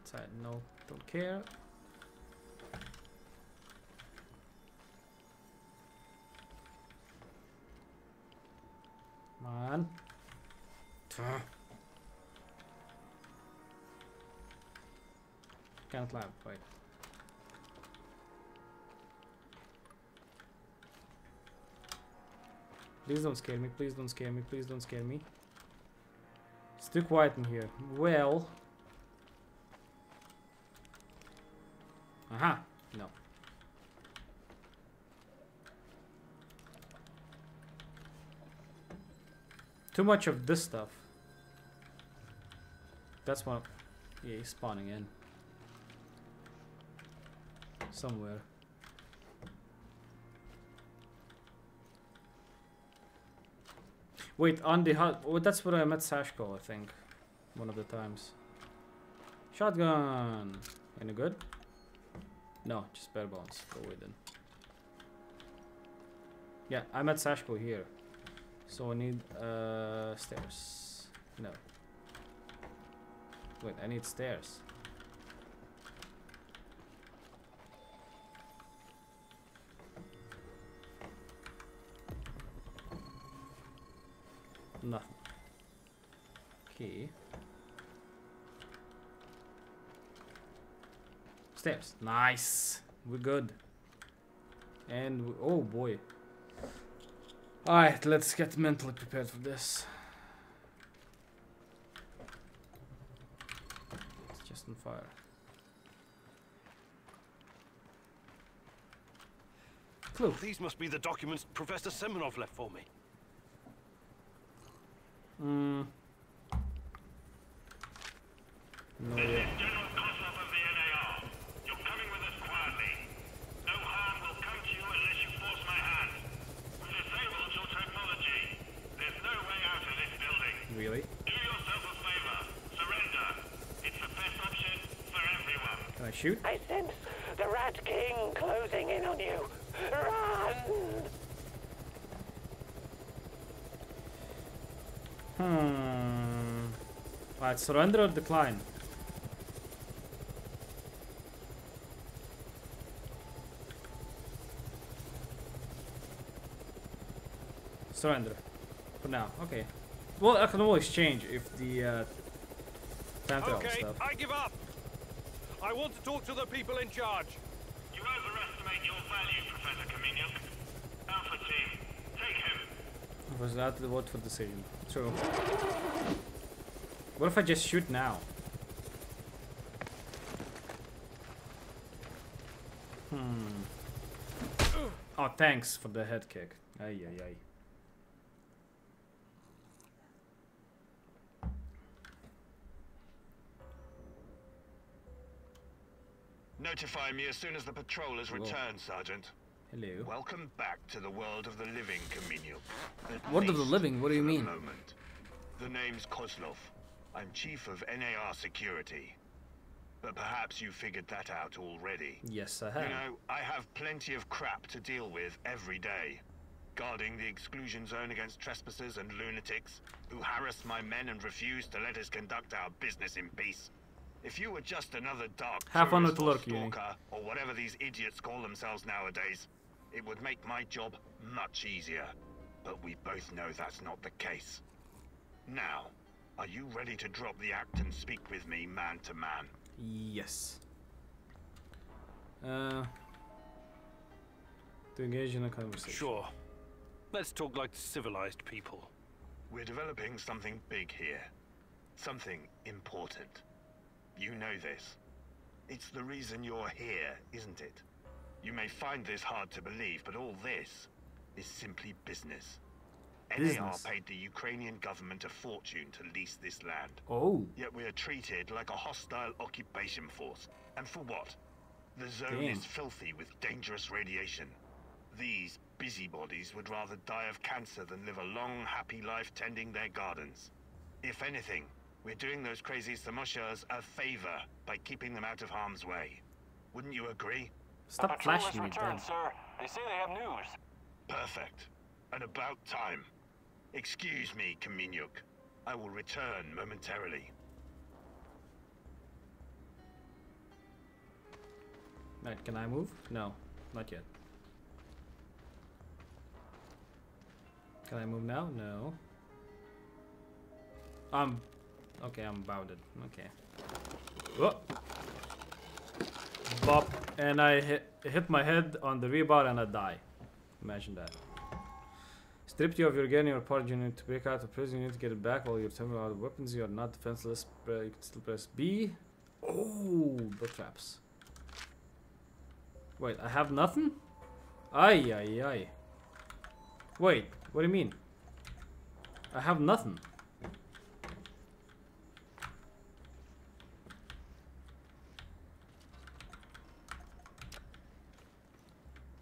S1: Outside, no, don't care. Can't climb, wait. Please don't scare me, please don't scare me, please don't scare me. It's too quiet in here. Well. Aha! No. Too much of this stuff. That's one. Yeah, he's spawning in. Somewhere. Wait, on the hut. Oh, that's where I met Sashko, I think. One of the times. Shotgun! Any good? No, just bare bones. Go away then. Yeah, I met Sashko here. So I need uh, stairs. No. Wait, I need stairs. Nothing. Key. Stairs. Nice. We're good. And we, oh boy. Alright, let's get mentally prepared for this. It's just on fire. clue.
S3: These must be the documents Professor Semenov left for me.
S1: Hmm. No.
S14: This is General Kozlov of the NAR. You're coming with us quietly. No harm will come to you unless you force my hand. We disabled your technology. There's no way out of this building.
S1: Really?
S14: Do yourself a favor. Surrender. It's the best option for everyone.
S1: Can I shoot?
S8: I sense the Rat King closing in on you. Run!
S1: Hmm. Alright, surrender or decline? Surrender. For now, okay. Well, I can always change if the uh, time travel
S3: Okay,
S1: stuff.
S3: I give up. I want to talk to the people in charge.
S14: You overestimate your value, Professor Khymynyuk. Alpha team, take him.
S1: Was that the vote for decision? True. What if I just shoot now? Hmm. Oh, thanks for the head kick. Ay, ay, ay.
S16: Notify me as soon as the patrol has returned, Sergeant.
S1: Hello.
S16: Welcome back to the world of the living, Khymynyuk.
S1: World of the living? What do you mean?
S16: moment. The name's Kozlov. I'm chief of NAR security. But perhaps you figured that out already.
S1: Yes, I have.
S16: You know, I have plenty of crap to deal with every day. Guarding the exclusion zone against trespassers and lunatics who harass my men and refuse to let us conduct our business in peace. If you were just another dark
S1: Have fun with
S16: or
S1: Lurk,
S16: stalker, or whatever these idiots call themselves nowadays, it would make my job much easier. But we both know that's not the case. Now, are you ready to drop the act and speak with me man to man?
S1: Yes. Uh, to engage in a conversation.
S3: Sure. Let's talk like civilized people.
S16: We're developing something big here. Something important. You know this. It's the reason you're here, isn't it? You may find this hard to believe, but all this is simply business. NAR paid the Ukrainian government a fortune to lease this land.
S1: Oh.
S16: Yet we are treated like a hostile occupation force. And for what? The zone
S1: Damn.
S16: is filthy with dangerous radiation. These busybodies would rather die of cancer than live a long, happy life tending their gardens. If anything, we're doing those crazy Samoshas a favor by keeping them out of harm's way. Wouldn't you agree?
S1: Stop flashing me, damn.
S15: sir. They say they have news.
S16: Perfect. And about time. Excuse me, Khymynyuk. I will return momentarily.
S1: Right, can I move? No, not yet. Can I move now? No. I'm... Okay, I'm bounded. Okay. Whoa. Bop. And I hit, hit my head on the rebar and I die. Imagine that. Stripped you of your and your part, you need to break out of prison, you need to get it back while you're taking out of weapons, you are not defenseless, pre- you can still press B. Oh, the traps. Wait, I have nothing? Ay, ay, ay. Wait, what do you mean? I have nothing.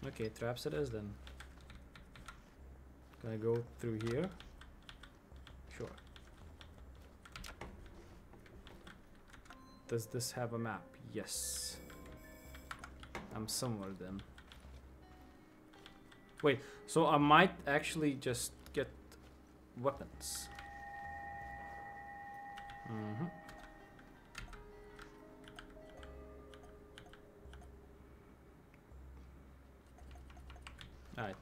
S1: Okay, traps it is then. Can I go through here? Sure. Does this have a map? Yes. I'm somewhere then. Wait, so I might actually just get weapons. Mm-hmm. Alright.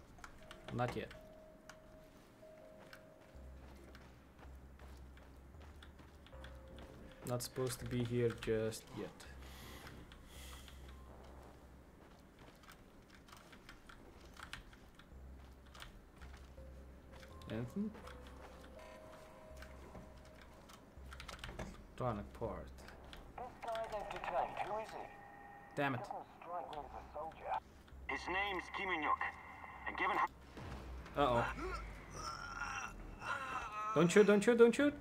S1: Not yet. Not supposed to be here just yet. Anything? Electronic part.
S15: This guy they've who is he?
S1: Damn it.
S15: Strike me as a soldier.
S4: His name's Khymynyuk.
S11: And given how
S1: Uh oh. Don't shoot, don't shoot, don't shoot.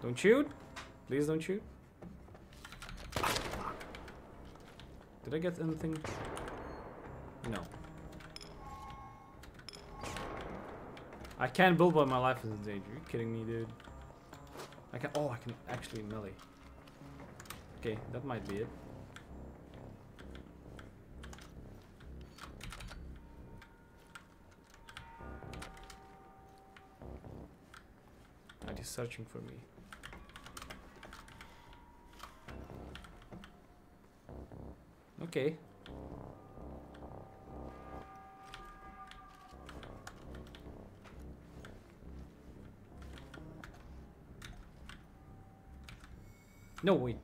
S1: Don't shoot. Please don't shoot. Did I get anything? No. I can't build while my life is in danger. Are you kidding me, dude? I can. Oh, I can actually melee. Okay, that might be it. Searching for me. Okay. No, wait.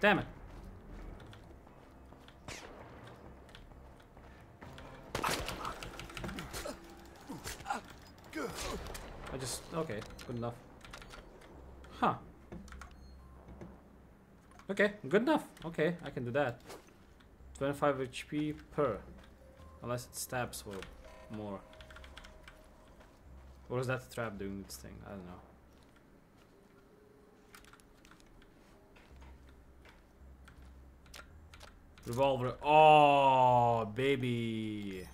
S1: Damn it. I just okay, good enough. Huh. Okay, good enough. Okay, I can do that. 25 HP per. Unless it stabs for more. Or is that trap doing its thing? I don't know. Revolver. Oh, baby.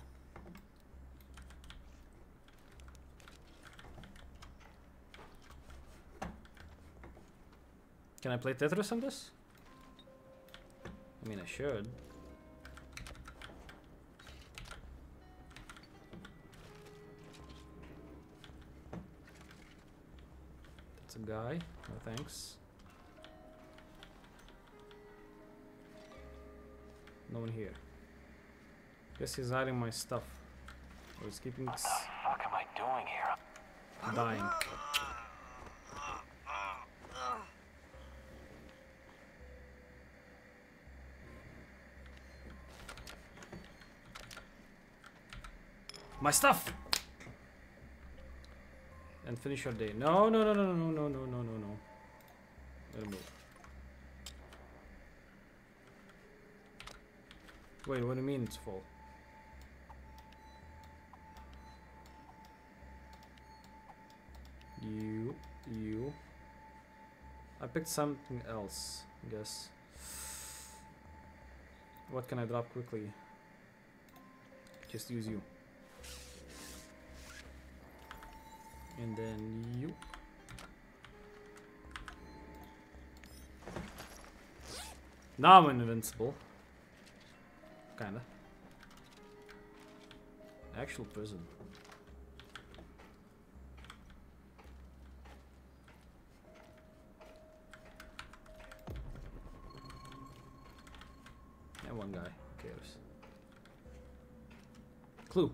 S1: Can I play Tetris on this? I mean, I should. That's a guy. No thanks. No one here. Guess he's hiding my stuff. Or he's keeping
S15: What the fuck am I doing here?
S1: dying. My stuff! And finish your day. No, no, no, no, no, no, no, no, no, no. Let move. Wait, what do you mean it's full? You, you. I picked something else, I guess. What can I drop quickly? Just use you. And then you. Now I'm invincible. Kinda. Actual prison. And one guy. Cares? Clue.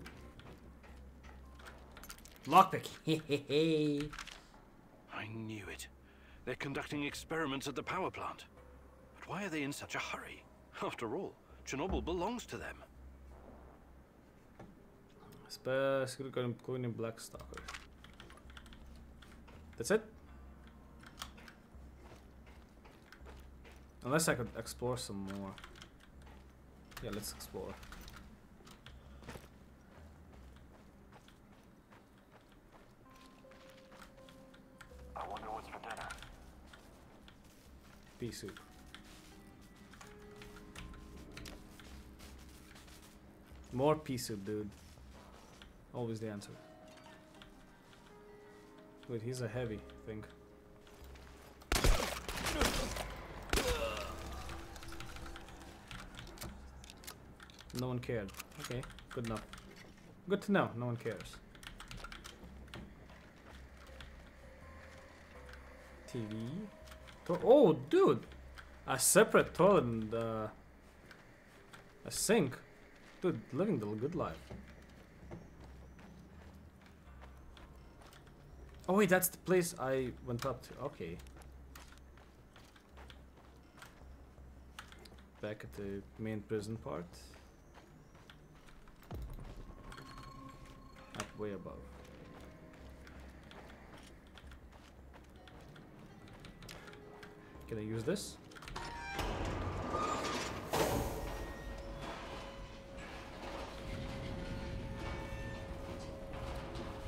S1: Lockpick. Hehehe. [laughs]
S3: I knew it. They're conducting experiments at the power plant. But why are they in such a hurry? After all, Chernobyl belongs to them.
S1: Spare secret code including Black Stalker. That's it? Unless I could explore some more. Yeah, let's explore. Pea soup. More pea soup, dude. Always the answer. Wait, he's a heavy thing. No one cared. Okay, good enough. Good to know, no one cares. TV. To oh, dude! A separate toilet and uh, a sink. Dude, living the good life. Oh wait, that's the place I went up to. Okay. Back at the main prison part. Up way above. Can I use this?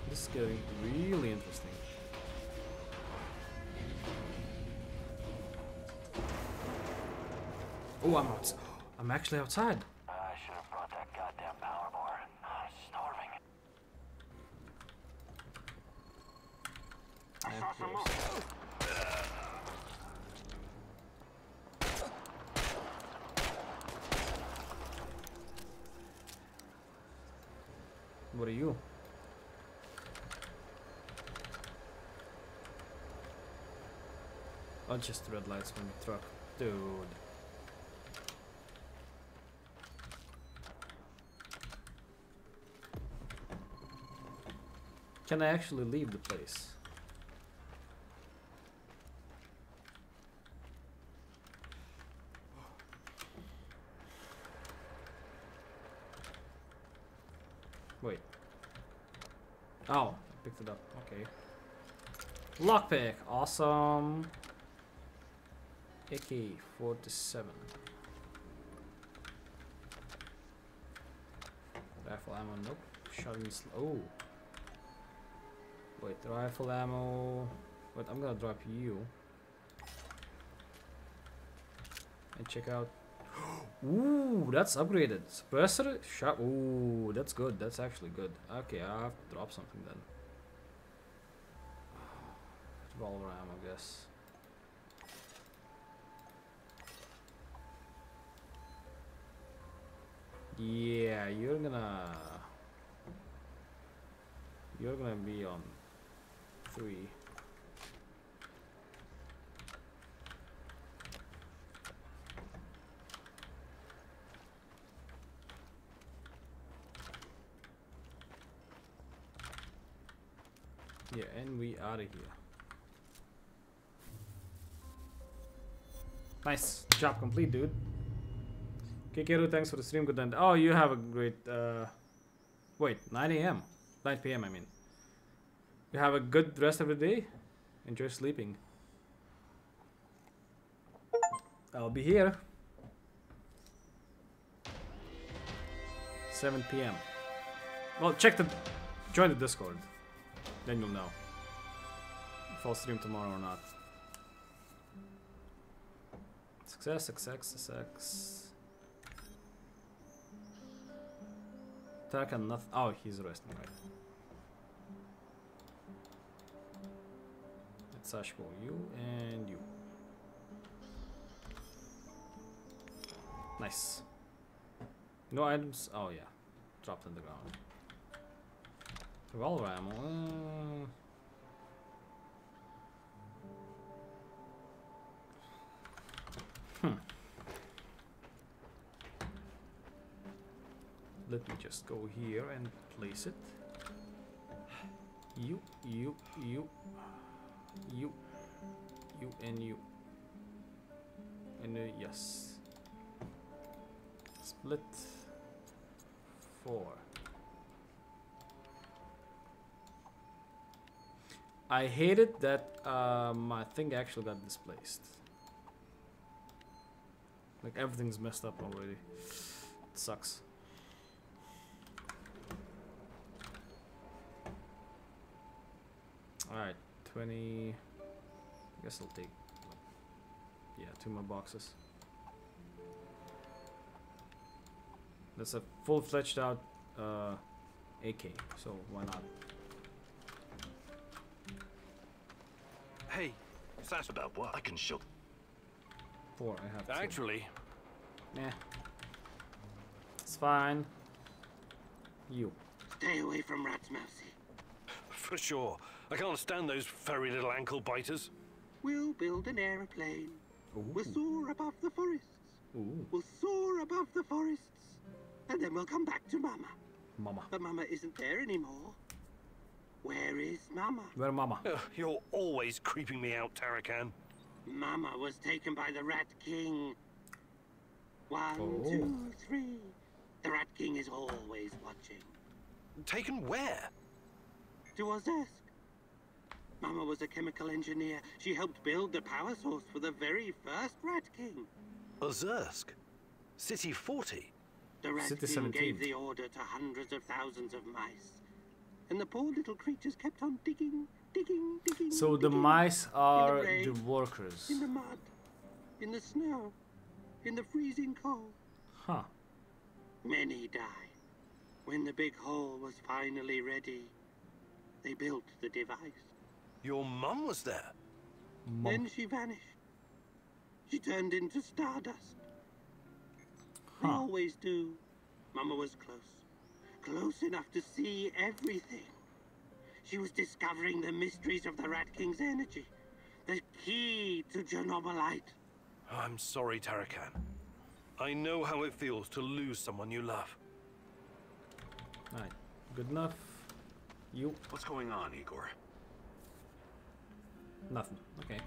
S1: This is getting really interesting. Oh, I'm out. I'm actually outside.
S15: I should have brought that goddamn power bar. I'm starving.
S4: I saw some more.
S1: What are you? Oh, just red lights from the truck. Dude. Can I actually leave the place? Wait. Oh, I picked it up. Okay. Lockpick. Awesome. AK-47. Rifle ammo. Nope. Shotgun. Oh. Wait. Rifle ammo. Wait. I'm gonna drop you. And check out. [gasps] Ooh, that's upgraded. Suppressor shot. Ooh, that's good. That's actually good. Okay, I have to drop something then. [sighs] Revolver ammo, I guess. Yeah, you're gonna. You're gonna be on three. Yeah, and we of here. Nice job complete, dude. Kekeru, thanks for the stream. Good night. Oh, you have a great. Uh, wait, 9 a.m. 9 p.m. I mean. You have a good rest of the day. Enjoy sleeping. I'll be here. 7 p.m. Well, check the. Join the Discord. Then you'll know if I'll stream tomorrow or not. Success, success, success. Attack and nothing. Oh, he's resting, right. It's Sashko, you and you. Nice. No items. Oh, yeah. Dropped on the ground. Revolver ammo. Uh, hmm. Let me just go here and place it. You, you, you, you, you, and you. And uh, yes. Split four. I hated that uh, my thing actually got displaced. Like everything's messed up already. It sucks. Alright, 20. I guess I'll take. Yeah, two more boxes. That's a full fledged out uh, AK, so why not?
S3: Hey, that's
S6: About what? I can show.
S1: Four, I have two.
S13: Actually,
S1: Nah. It's fine. You.
S4: Stay away from rats, Mousy.
S3: For sure. I can't stand those furry little ankle biters.
S4: We'll build an aeroplane. We'll soar above the forests.
S1: Ooh.
S4: We'll soar above the forests. And then we'll come back to Mama.
S1: Mama.
S4: But Mama isn't there anymore. Where is Mama?
S1: Where mama?
S3: Ugh, you're always creeping me out, Tarakan.
S4: Mama was taken by the Rat King. One,
S1: Oh.
S4: two, three. The Rat King is always watching.
S3: Taken where?
S4: To Ozyorsk. Mama was a chemical engineer. She helped build the power source for the very first Rat King.
S3: Ozyorsk? City 40?
S4: The Rat
S1: City
S4: King
S1: 17.
S4: gave the order to hundreds of thousands of mice. And the poor little creatures kept on digging, digging, digging.
S1: So the mice are
S4: rain,
S1: the workers.
S4: In the mud, in the snow, in the freezing cold.
S1: Huh.
S4: Many died. When the big hole was finally ready, they built the device.
S3: Your mum was there?
S4: Then she vanished. She turned into stardust. They
S1: Huh.
S4: always do. Mama was close. Close enough to see everything. She was discovering the mysteries of the Rat King's energy. The key to Chernobylite.
S3: I'm sorry, Tarakan. I know how it feels to lose someone you love.
S1: Alright. Good enough. You.
S10: What's going on, Igor?
S1: Nothing. Okay.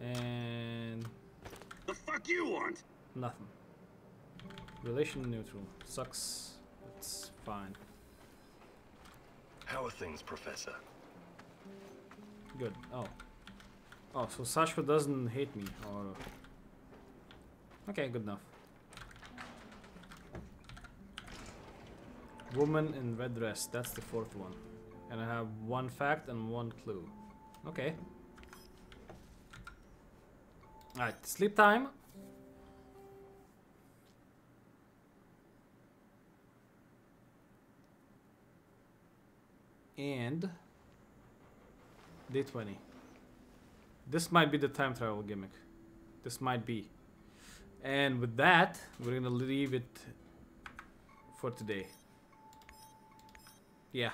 S1: And
S4: The fuck you want?
S1: nothing. Relation neutral. Sucks. It's fine.
S6: How are things, Professor?
S1: Good. Oh. Oh, so Sashka doesn't hate me, or... Okay, good enough. Woman in red dress, that's the fourth one. And I have one fact and one clue. Okay. Alright, sleep time. And day 20. This might be the time travel gimmick. This might be. And with that, we're gonna leave it for today. Yeah.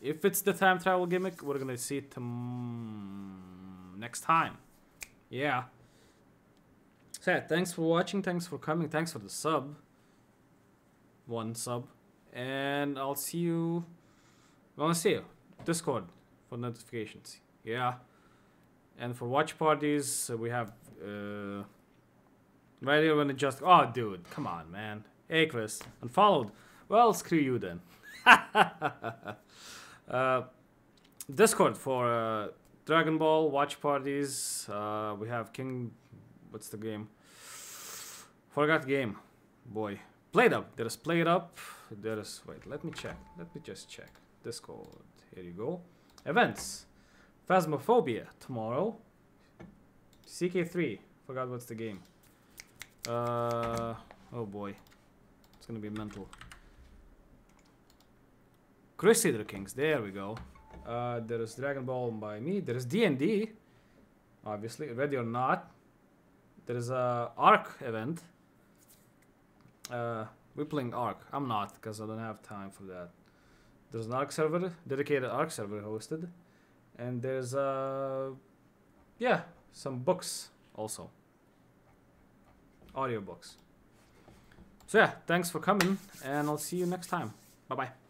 S1: If it's the time travel gimmick, we're gonna see it tom- next time. Yeah. So yeah, thanks for watching, thanks for coming, thanks for the sub. One sub. And I'll see you Gonna see you. Discord for notifications. Yeah. And for watch parties, uh, we have uh, right here when it just oh dude, come on man. Hey Chris, unfollowed. Well, screw you then. [laughs] uh, Discord for uh, Dragon Ball watch parties. Uh, we have King. What's the game? Forgot game. Boy, played up. There is played up. There is wait. Let me check. Let me just check. Discord. Here you go. Events. Phasmophobia tomorrow. CK3. Forgot what's the game. Uh oh boy. It's gonna be mental. Crusader Kings. There we go. Uh, there is Dragon Ball by me. There is D&D. Obviously, ready or not. There is a Arc event. Uh, we're playing Arc. I'm not because I don't have time for that. There's an Arc server, dedicated Arc server hosted, and there's uh, yeah, some books also. Audio books. So yeah, thanks for coming, and I'll see you next time. Bye bye.